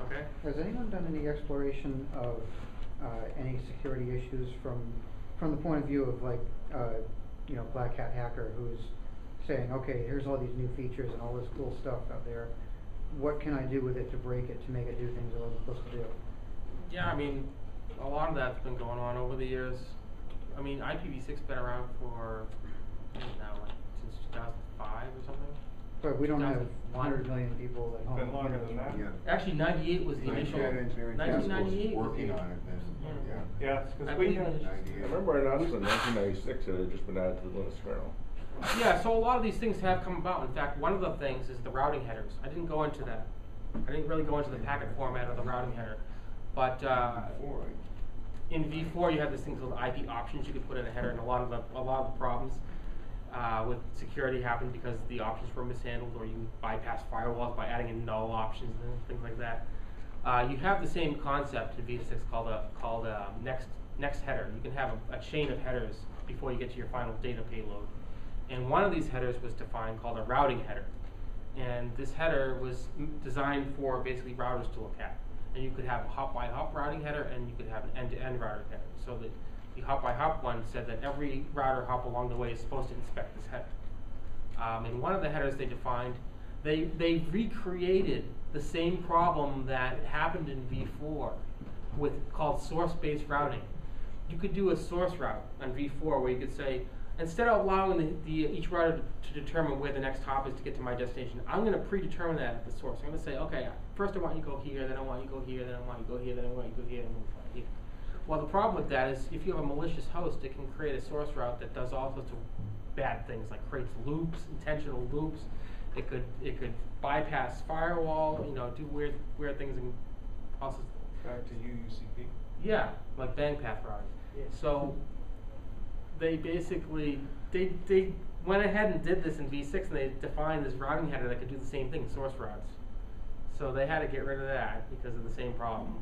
Speaker 1: Okay.
Speaker 2: Has anyone done any exploration of, uh, any security issues from, from the point of view of like, uh, you know, Black Hat Hacker who's saying, okay, here's all these new features and all this cool stuff out there. What can I do with it to break it, to make it do things it wasn't supposed to do?
Speaker 1: Yeah, I mean, a lot of that's been going on over the years. I mean, IPv6 been around for I don't know, like since 2005 or something.
Speaker 2: But we don't have
Speaker 1: 2001.
Speaker 2: hundred million people at home.
Speaker 8: Been longer than that.
Speaker 9: Yeah.
Speaker 1: Actually, 98 was the initial.
Speaker 9: had engineering task force
Speaker 1: 1998 was
Speaker 9: working
Speaker 1: the-
Speaker 9: on it then,
Speaker 1: Yeah.
Speaker 9: yeah.
Speaker 8: Yeah,
Speaker 1: I
Speaker 8: cause we
Speaker 1: believe
Speaker 8: had,
Speaker 1: it is.
Speaker 7: I
Speaker 9: Ninety-eight.
Speaker 7: remember I announced in nineteen ninety-six that it had just been added to the Linux kernel.
Speaker 1: Yeah, so a lot of these things have come about. In fact, one of the things is the routing headers. I didn't go into that. I didn't really go into the packet format of the routing header. But uh,
Speaker 9: Before, I-
Speaker 1: in V4 you have this thing called IP options you could put in a header and a lot of the, a lot of the problems uh, with security happened because the options were mishandled or you bypass firewalls by adding in null options and things like that. Uh, you have the same concept in V6 called a called a next next header. You can have a, a chain of headers before you get to your final data payload. And one of these headers was defined called a routing header. And this header was designed for basically routers to look at. And you could have a hop by hop routing header and you could have an end to end routing header. So that the hop by hop one said that every router hop along the way is supposed to inspect this header. Um, and one of the headers they defined, they, they recreated the same problem that happened in V4 with called source-based routing. You could do a source route on V4 where you could say, instead of allowing the, the each router to, to determine where the next hop is to get to my destination, I'm going to predetermine that at the source. I'm going to say, okay, first I want you to go here, then I want you to go here, then I want you to go here, then I want you to go here, and then I want you to go here. Well, the problem with that is if you have a malicious host, it can create a source route that does all sorts of bad things, like creates loops, intentional loops. It could it could bypass firewall, you know, do weird weird things and process.
Speaker 8: back to UUCP.
Speaker 1: Yeah, like bang path routing.
Speaker 5: Yeah.
Speaker 1: So they basically they they went ahead and did this in V6 and they defined this routing header that could do the same thing, source routes. So they had to get rid of that because of the same problem.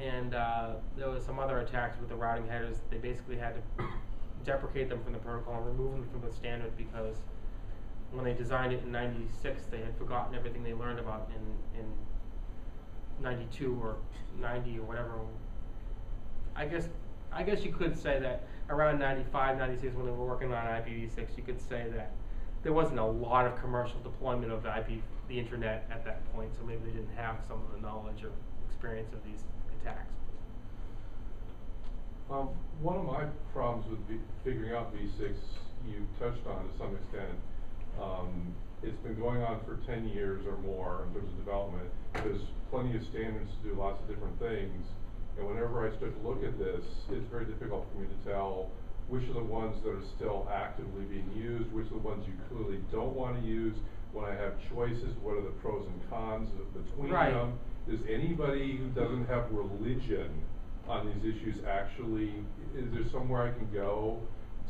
Speaker 1: And uh, there was some other attacks with the routing headers. They basically had to deprecate them from the protocol and remove them from the standard because when they designed it in '96, they had forgotten everything they learned about in in '92 or '90 or whatever. I guess I guess you could say that around 95, 96 when they were working on IPv6, you could say that there wasn't a lot of commercial deployment of IP, the internet at that point, so maybe they didn't have some of the knowledge or experience of these attacks.
Speaker 10: Um, one of my problems with figuring out V six, you touched on to some extent. Um, it's been going on for ten years or more in terms of development. There's plenty of standards to do lots of different things. And whenever I start to look at this, it's very difficult for me to tell which are the ones that are still actively being used, which are the ones you clearly don't wanna use. When I have choices, what are the pros and cons between
Speaker 1: Right.
Speaker 10: them? Is anybody who doesn't have religion on these issues actually, is there somewhere I can go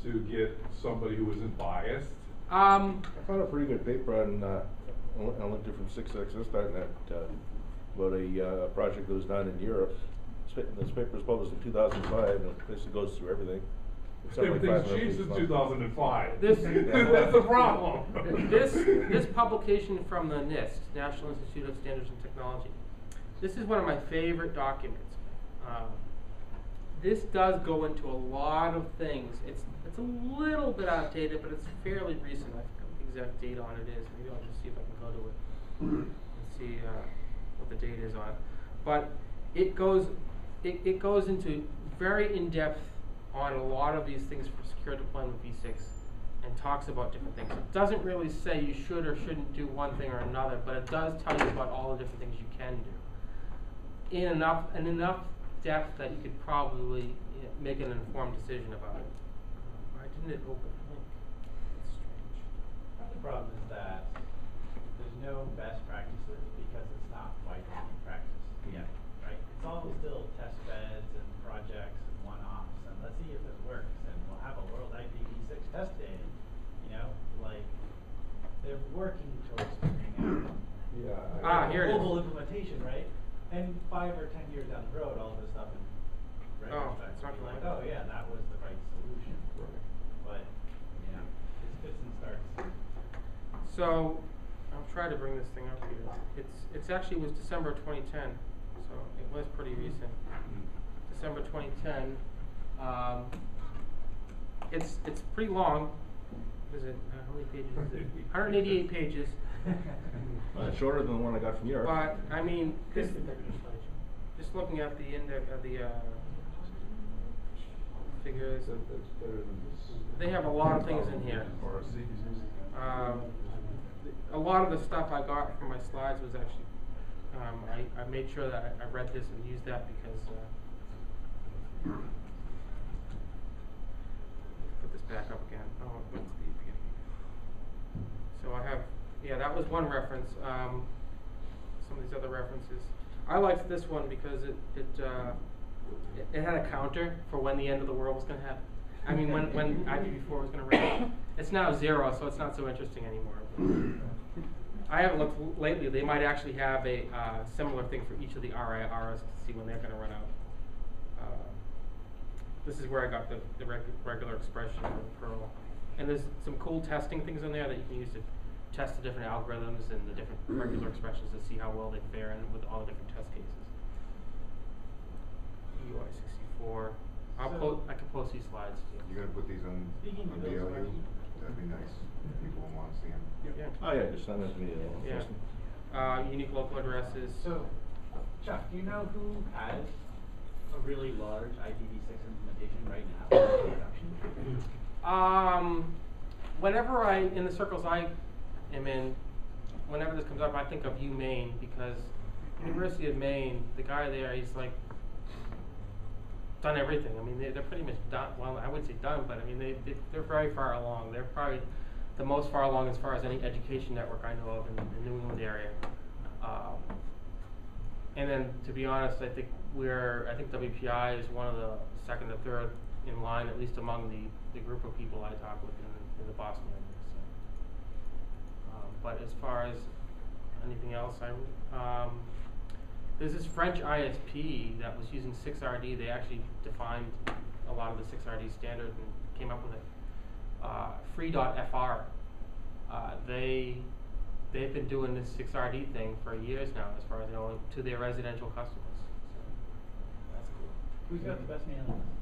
Speaker 10: to get somebody who isn't biased?
Speaker 1: Um,
Speaker 7: I found a pretty good paper on, uh, I went- I looked it from sixxs.net, uh, about a, uh, project that was done in Europe. This paper was published in two thousand five, and it basically goes through everything. It's something
Speaker 10: Everything's
Speaker 7: 500
Speaker 10: changed since two thousand and five.
Speaker 1: This-
Speaker 10: That's the problem.
Speaker 1: this, this publication from the NIST, National Institute of Standards and Technology, this is one of my favorite documents. Um, this does go into a lot of things. It's, it's a little bit outdated, but it's fairly recent. I forget the exact date on it is. Maybe I'll just see if I can go to it and see uh, what the date is on it. But it goes, it, it goes into very in-depth on a lot of these things for secure deployment of V6 and talks about different things. It doesn't really say you should or shouldn't do one thing or another, but it does tell you about all the different things you can do in enough in enough depth that you could probably you know, make an informed decision about it. Why didn't it open?
Speaker 11: The problem is that there's no best practices because it's not widely practice.
Speaker 9: Yeah. right? It's all still test beds and projects and one-offs, and let's see if it works, and we'll have a World IPv6 test day, you know? Like, they're working towards
Speaker 10: yeah,
Speaker 1: ah, here global it is.
Speaker 9: implementation, right? And five or ten years down the road, all this stuff in retrospect, will be like, oh yeah, that was the right solution.
Speaker 10: Right.
Speaker 9: But, yeah, it's fits and starts.
Speaker 1: So, I'll try to bring this thing up here. It's, it's actually was December twenty ten, so it was pretty recent. December twenty ten. Um, it's, it's pretty long. What is it, uh, how many pages is it? Hundred and eighty-eight pages.
Speaker 7: Uh, shorter than the one I got from Europe.
Speaker 1: But, I mean, this,
Speaker 5: Just the picture slideshow.
Speaker 1: just looking at the index, of the, uh, figures,
Speaker 10: That, that's better than this.
Speaker 1: They have a lot of things in here.
Speaker 10: Or C.
Speaker 1: Um, a lot of the stuff I got from my slides was actually, um, I, I made sure that I, I read this and used that because, uh, put this back up again. Oh, what's the beginning? So I have, yeah, that was one reference. Um, some of these other references. I liked this one because it, it, uh, it, it had a counter for when the end of the world was gonna happen. I mean, when, when IPv4 was gonna run. Out. It's now zero, so it's not so interesting anymore. I haven't looked lately. They might actually have a uh, similar thing for each of the RIRs to see when they're going to run out. Uh, this is where I got the, the reg- regular expression for Perl. And there's some cool testing things in there that you can use to test the different algorithms and the different regular expressions to see how well they fare in with all the different test cases. UI 64. I'll
Speaker 9: So-
Speaker 1: po- I can post these slides. too.
Speaker 11: You gonna put these on,
Speaker 9: Speaking
Speaker 11: on
Speaker 9: of those, BLU?
Speaker 11: That'd be nice, people will wanna see them.
Speaker 1: Yeah.
Speaker 7: Oh, yeah, just send it to me. uh,
Speaker 1: Yeah. Uh, unique local addresses.
Speaker 9: So, Chuck, do you know who has a really large IPv6 implementation right now in production?
Speaker 1: Um, whenever I, in the circles I am then whenever this comes up, I think of UMaine because University of Maine, the guy there, he's like done everything. I mean, they, they're pretty much done. Well, I wouldn't say done, but I mean, they, they they're very far along. They're probably the most far along as far as any education network I know of in the New England area. Um, and then, to be honest, I think we're, I think WPI is one of the second or third in line, at least among the, the group of people I talk with in, the- in the Boston area, but as far as anything else, I, um, there's this French ISP that was using 6RD, they actually defined a lot of the 6RD standard and came up with it. Uh, Free.fr, uh, they, they've been doing this 6RD thing for years now, as far as I know, to their residential customers. So, that's cool.
Speaker 9: Who's got the best mailing list?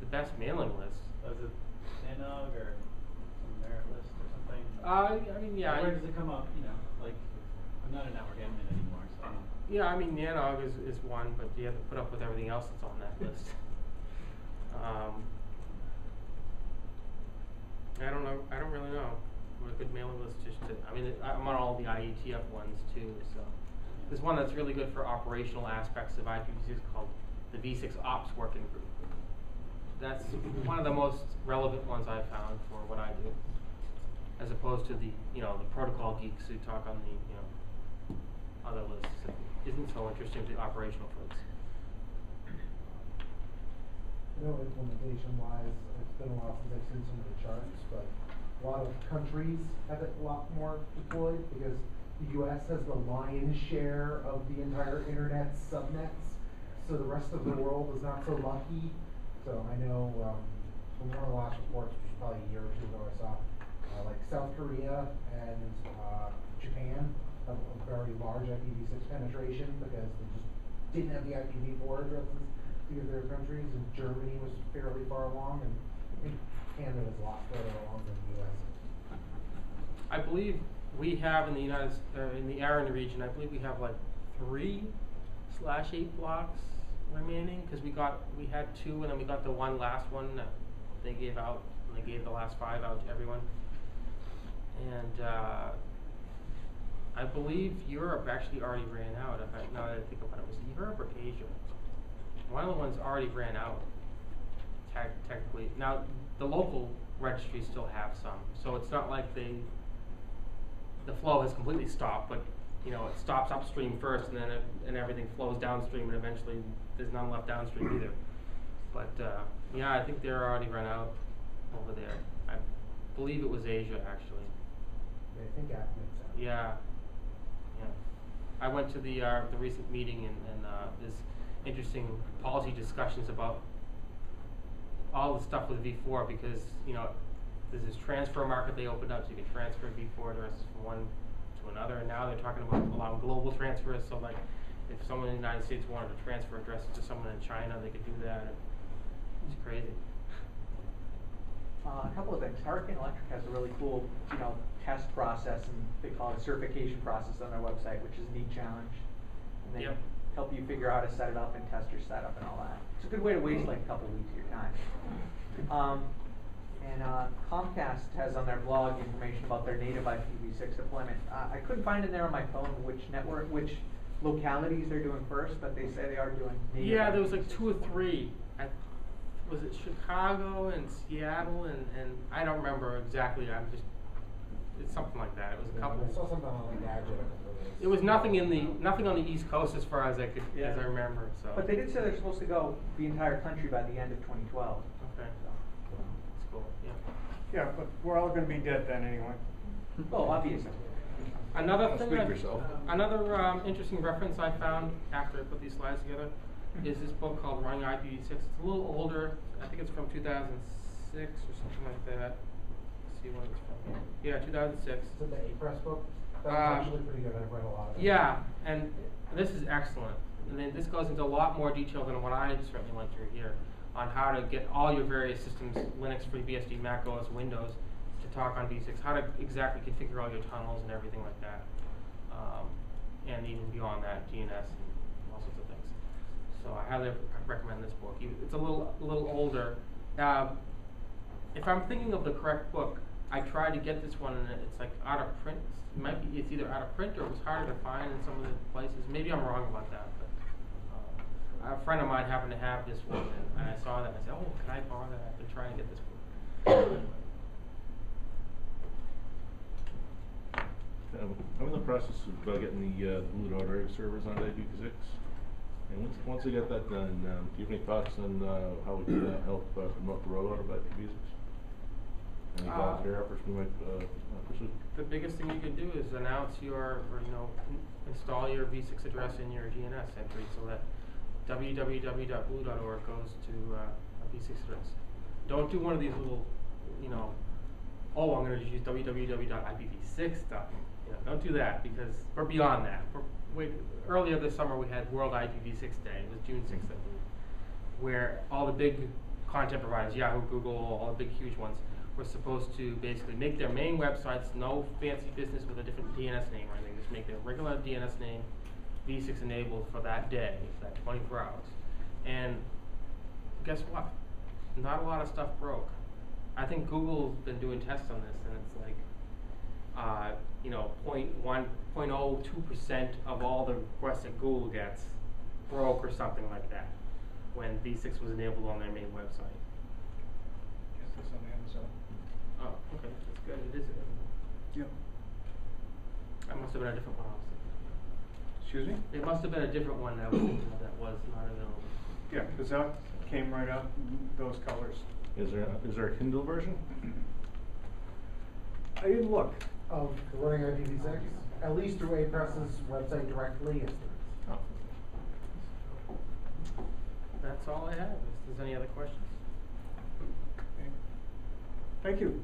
Speaker 1: The best mailing list.
Speaker 9: Was it Sanog or some merit list or something?
Speaker 1: Uh, I mean, yeah.
Speaker 9: Where
Speaker 1: I-
Speaker 9: does it come up, you know, like, I'm not a network admin anymore, so.
Speaker 1: Yeah, I mean, Nanog is, is one, but you have to put up with everything else that's on that list. Um, I don't know, I don't really know what a good mailing list just to, I mean, it- I'm on all the IETF ones too, so. There's one that's really good for operational aspects of IPv6 called the V6 Ops Working Group. That's one of the most relevant ones I've found for what I do. As opposed to the, you know, the protocol geeks who talk on the, you know, other lists that isn't so interesting to the operational folks.
Speaker 12: I know implementation wise, it's been a while since I've seen some of the charts, but a lot of countries have it a lot more deployed because the US has the lion's share of the entire internet subnets. So the rest of the world is not so lucky. So I know, um, from one of the last reports, which was probably a year or two ago, I saw, uh, like South Korea and, uh, Japan have a very large IPv6 penetration because they just didn't have the IPv4 addresses because their countries, and Germany was fairly far along, and I think Canada was a lot further along than the US.
Speaker 1: I believe we have in the United, uh, in the ARIN region, I believe we have like three slash eight blocks remaining, cause we got, we had two and then we got the one last one that they gave out, and they gave the last five out to everyone. And, uh, I believe Europe actually already ran out, if I, now that I think about it, was it Europe or Asia? One of the ones already ran out, tech, technically. Now, the local registries still have some, so it's not like they, the flow has completely stopped, but, you know, it stops upstream first and then it, and everything flows downstream and eventually there's none left downstream either. But, uh, yeah, I think they're already run out over there. I believe it was Asia, actually.
Speaker 12: I think app makes sense.
Speaker 1: Yeah, yeah. I went to the, uh, the recent meeting and, and, uh, there's interesting policy discussions about all the stuff with V four because, you know, there's this transfer market they opened up, so you can transfer V four addresses from one to another, and now they're talking about allowing global transfers, so like, if someone in the United States wanted to transfer addresses to someone in China, they could do that, it's crazy.
Speaker 13: Uh, a couple of things. Hurricane Electric has a really cool, you know, test process and they call it a certification process on their website, which is a neat challenge. And they
Speaker 1: Yep.
Speaker 13: help you figure out how to set it up and test your setup and all that. It's a good way to waste like a couple of weeks of your time. Um, and uh, Comcast has on their blog information about their native IPv6 deployment. Uh, I couldn't find in there on my phone which network, which localities they're doing first, but they say they are doing native
Speaker 1: Yeah, there was like
Speaker 13: IPv6.
Speaker 1: two or three. I, was it Chicago and Seattle and, and I don't remember exactly. I'm just it's something like that. It was a
Speaker 12: Yeah,
Speaker 1: couple.
Speaker 12: I saw something on like Gadget a couple of days.
Speaker 1: It was nothing in the nothing on the East Coast as far as I could as I remember. So.
Speaker 13: But they did say they're supposed to go the entire country by the end of 2012.
Speaker 1: Okay.
Speaker 13: So.
Speaker 1: It's cool. Yeah.
Speaker 8: Yeah, but we're all gonna be dead then anyway.
Speaker 13: Oh, obviously.
Speaker 1: Another
Speaker 7: Well,
Speaker 1: thing,
Speaker 7: speak
Speaker 1: I-
Speaker 7: for yourself.
Speaker 1: another um, interesting reference I found after I put these slides together is this book called Running IPv6. It's a little older. I think it's from 2006 or something like that. Let's see when it's from. Yeah, 2006.
Speaker 12: Is it the Apress book? That's
Speaker 1: Um,
Speaker 12: actually pretty good, I've read a lot of it.
Speaker 1: Yeah, and this is excellent. And then this goes into a lot more detail than what I certainly went through here on how to get all your various systems, Linux, FreeBSD, Mac OS, Windows, to talk on V6, how to exactly configure all your tunnels and everything like that. Um, and even beyond that, DNS and all sorts of things. So I highly recommend this book. You- It's a little, a little older. Um, if I'm thinking of the correct book, I tried to get this one and it's like out of print. It might be, it's either out of print or it was harder to find in some of the places. Maybe I'm wrong about that, but, uh, a friend of mine happened to have this one and, and I saw that and I said, oh, can I borrow that? I've been trying to get this book.
Speaker 7: Um, I'm in the process of uh, getting the, uh, Blue Dot Reg servers on IPv6. And once, once I get that done, um, do you have any thoughts on, uh, how we can, uh, help, uh, promote the rollout of IPv6? Any
Speaker 1: Uh,
Speaker 7: volunteer efforts we might, uh, pursue?
Speaker 1: The biggest thing you can do is announce your, or, you know, in- install your V6 address in your DNS entry so that www.blu.org goes to uh, a V6 address. Don't do one of these little, you know, oh, I'm going to just use www.ipv6 stuff. You know, don't do that because we're beyond that. We're, earlier this summer we had World IPv6 Day. It was June 6th, I believe, where all the big content providers, Yahoo, Google, all the big huge ones, were supposed to basically make their main websites no fancy business with a different DNS name or anything. Just make their regular DNS name V6 enabled for that day, for that 24 hours. And guess what? Not a lot of stuff broke. I think Google's been doing tests on this, and it's like, uh, you know, 0.1, 0.02 percent of all the requests that Google gets broke or something like that when V6 was enabled on their main website.
Speaker 8: Guess that's on the other side.
Speaker 1: Oh, okay, that's good. It is.
Speaker 8: Yep.
Speaker 1: That must have been a different one. I was thinking.
Speaker 8: Excuse me?
Speaker 1: It must have been a different one that I was thinking of that was not available.
Speaker 8: Yeah, cause that came right up, those colors.
Speaker 7: Is there, is there a Kindle version?
Speaker 8: I didn't look.
Speaker 12: Oh, of running IPv6, at least through Apress's website directly, yes, there is.
Speaker 7: Oh.
Speaker 1: That's all I have. If there's any other questions.
Speaker 8: Thank you.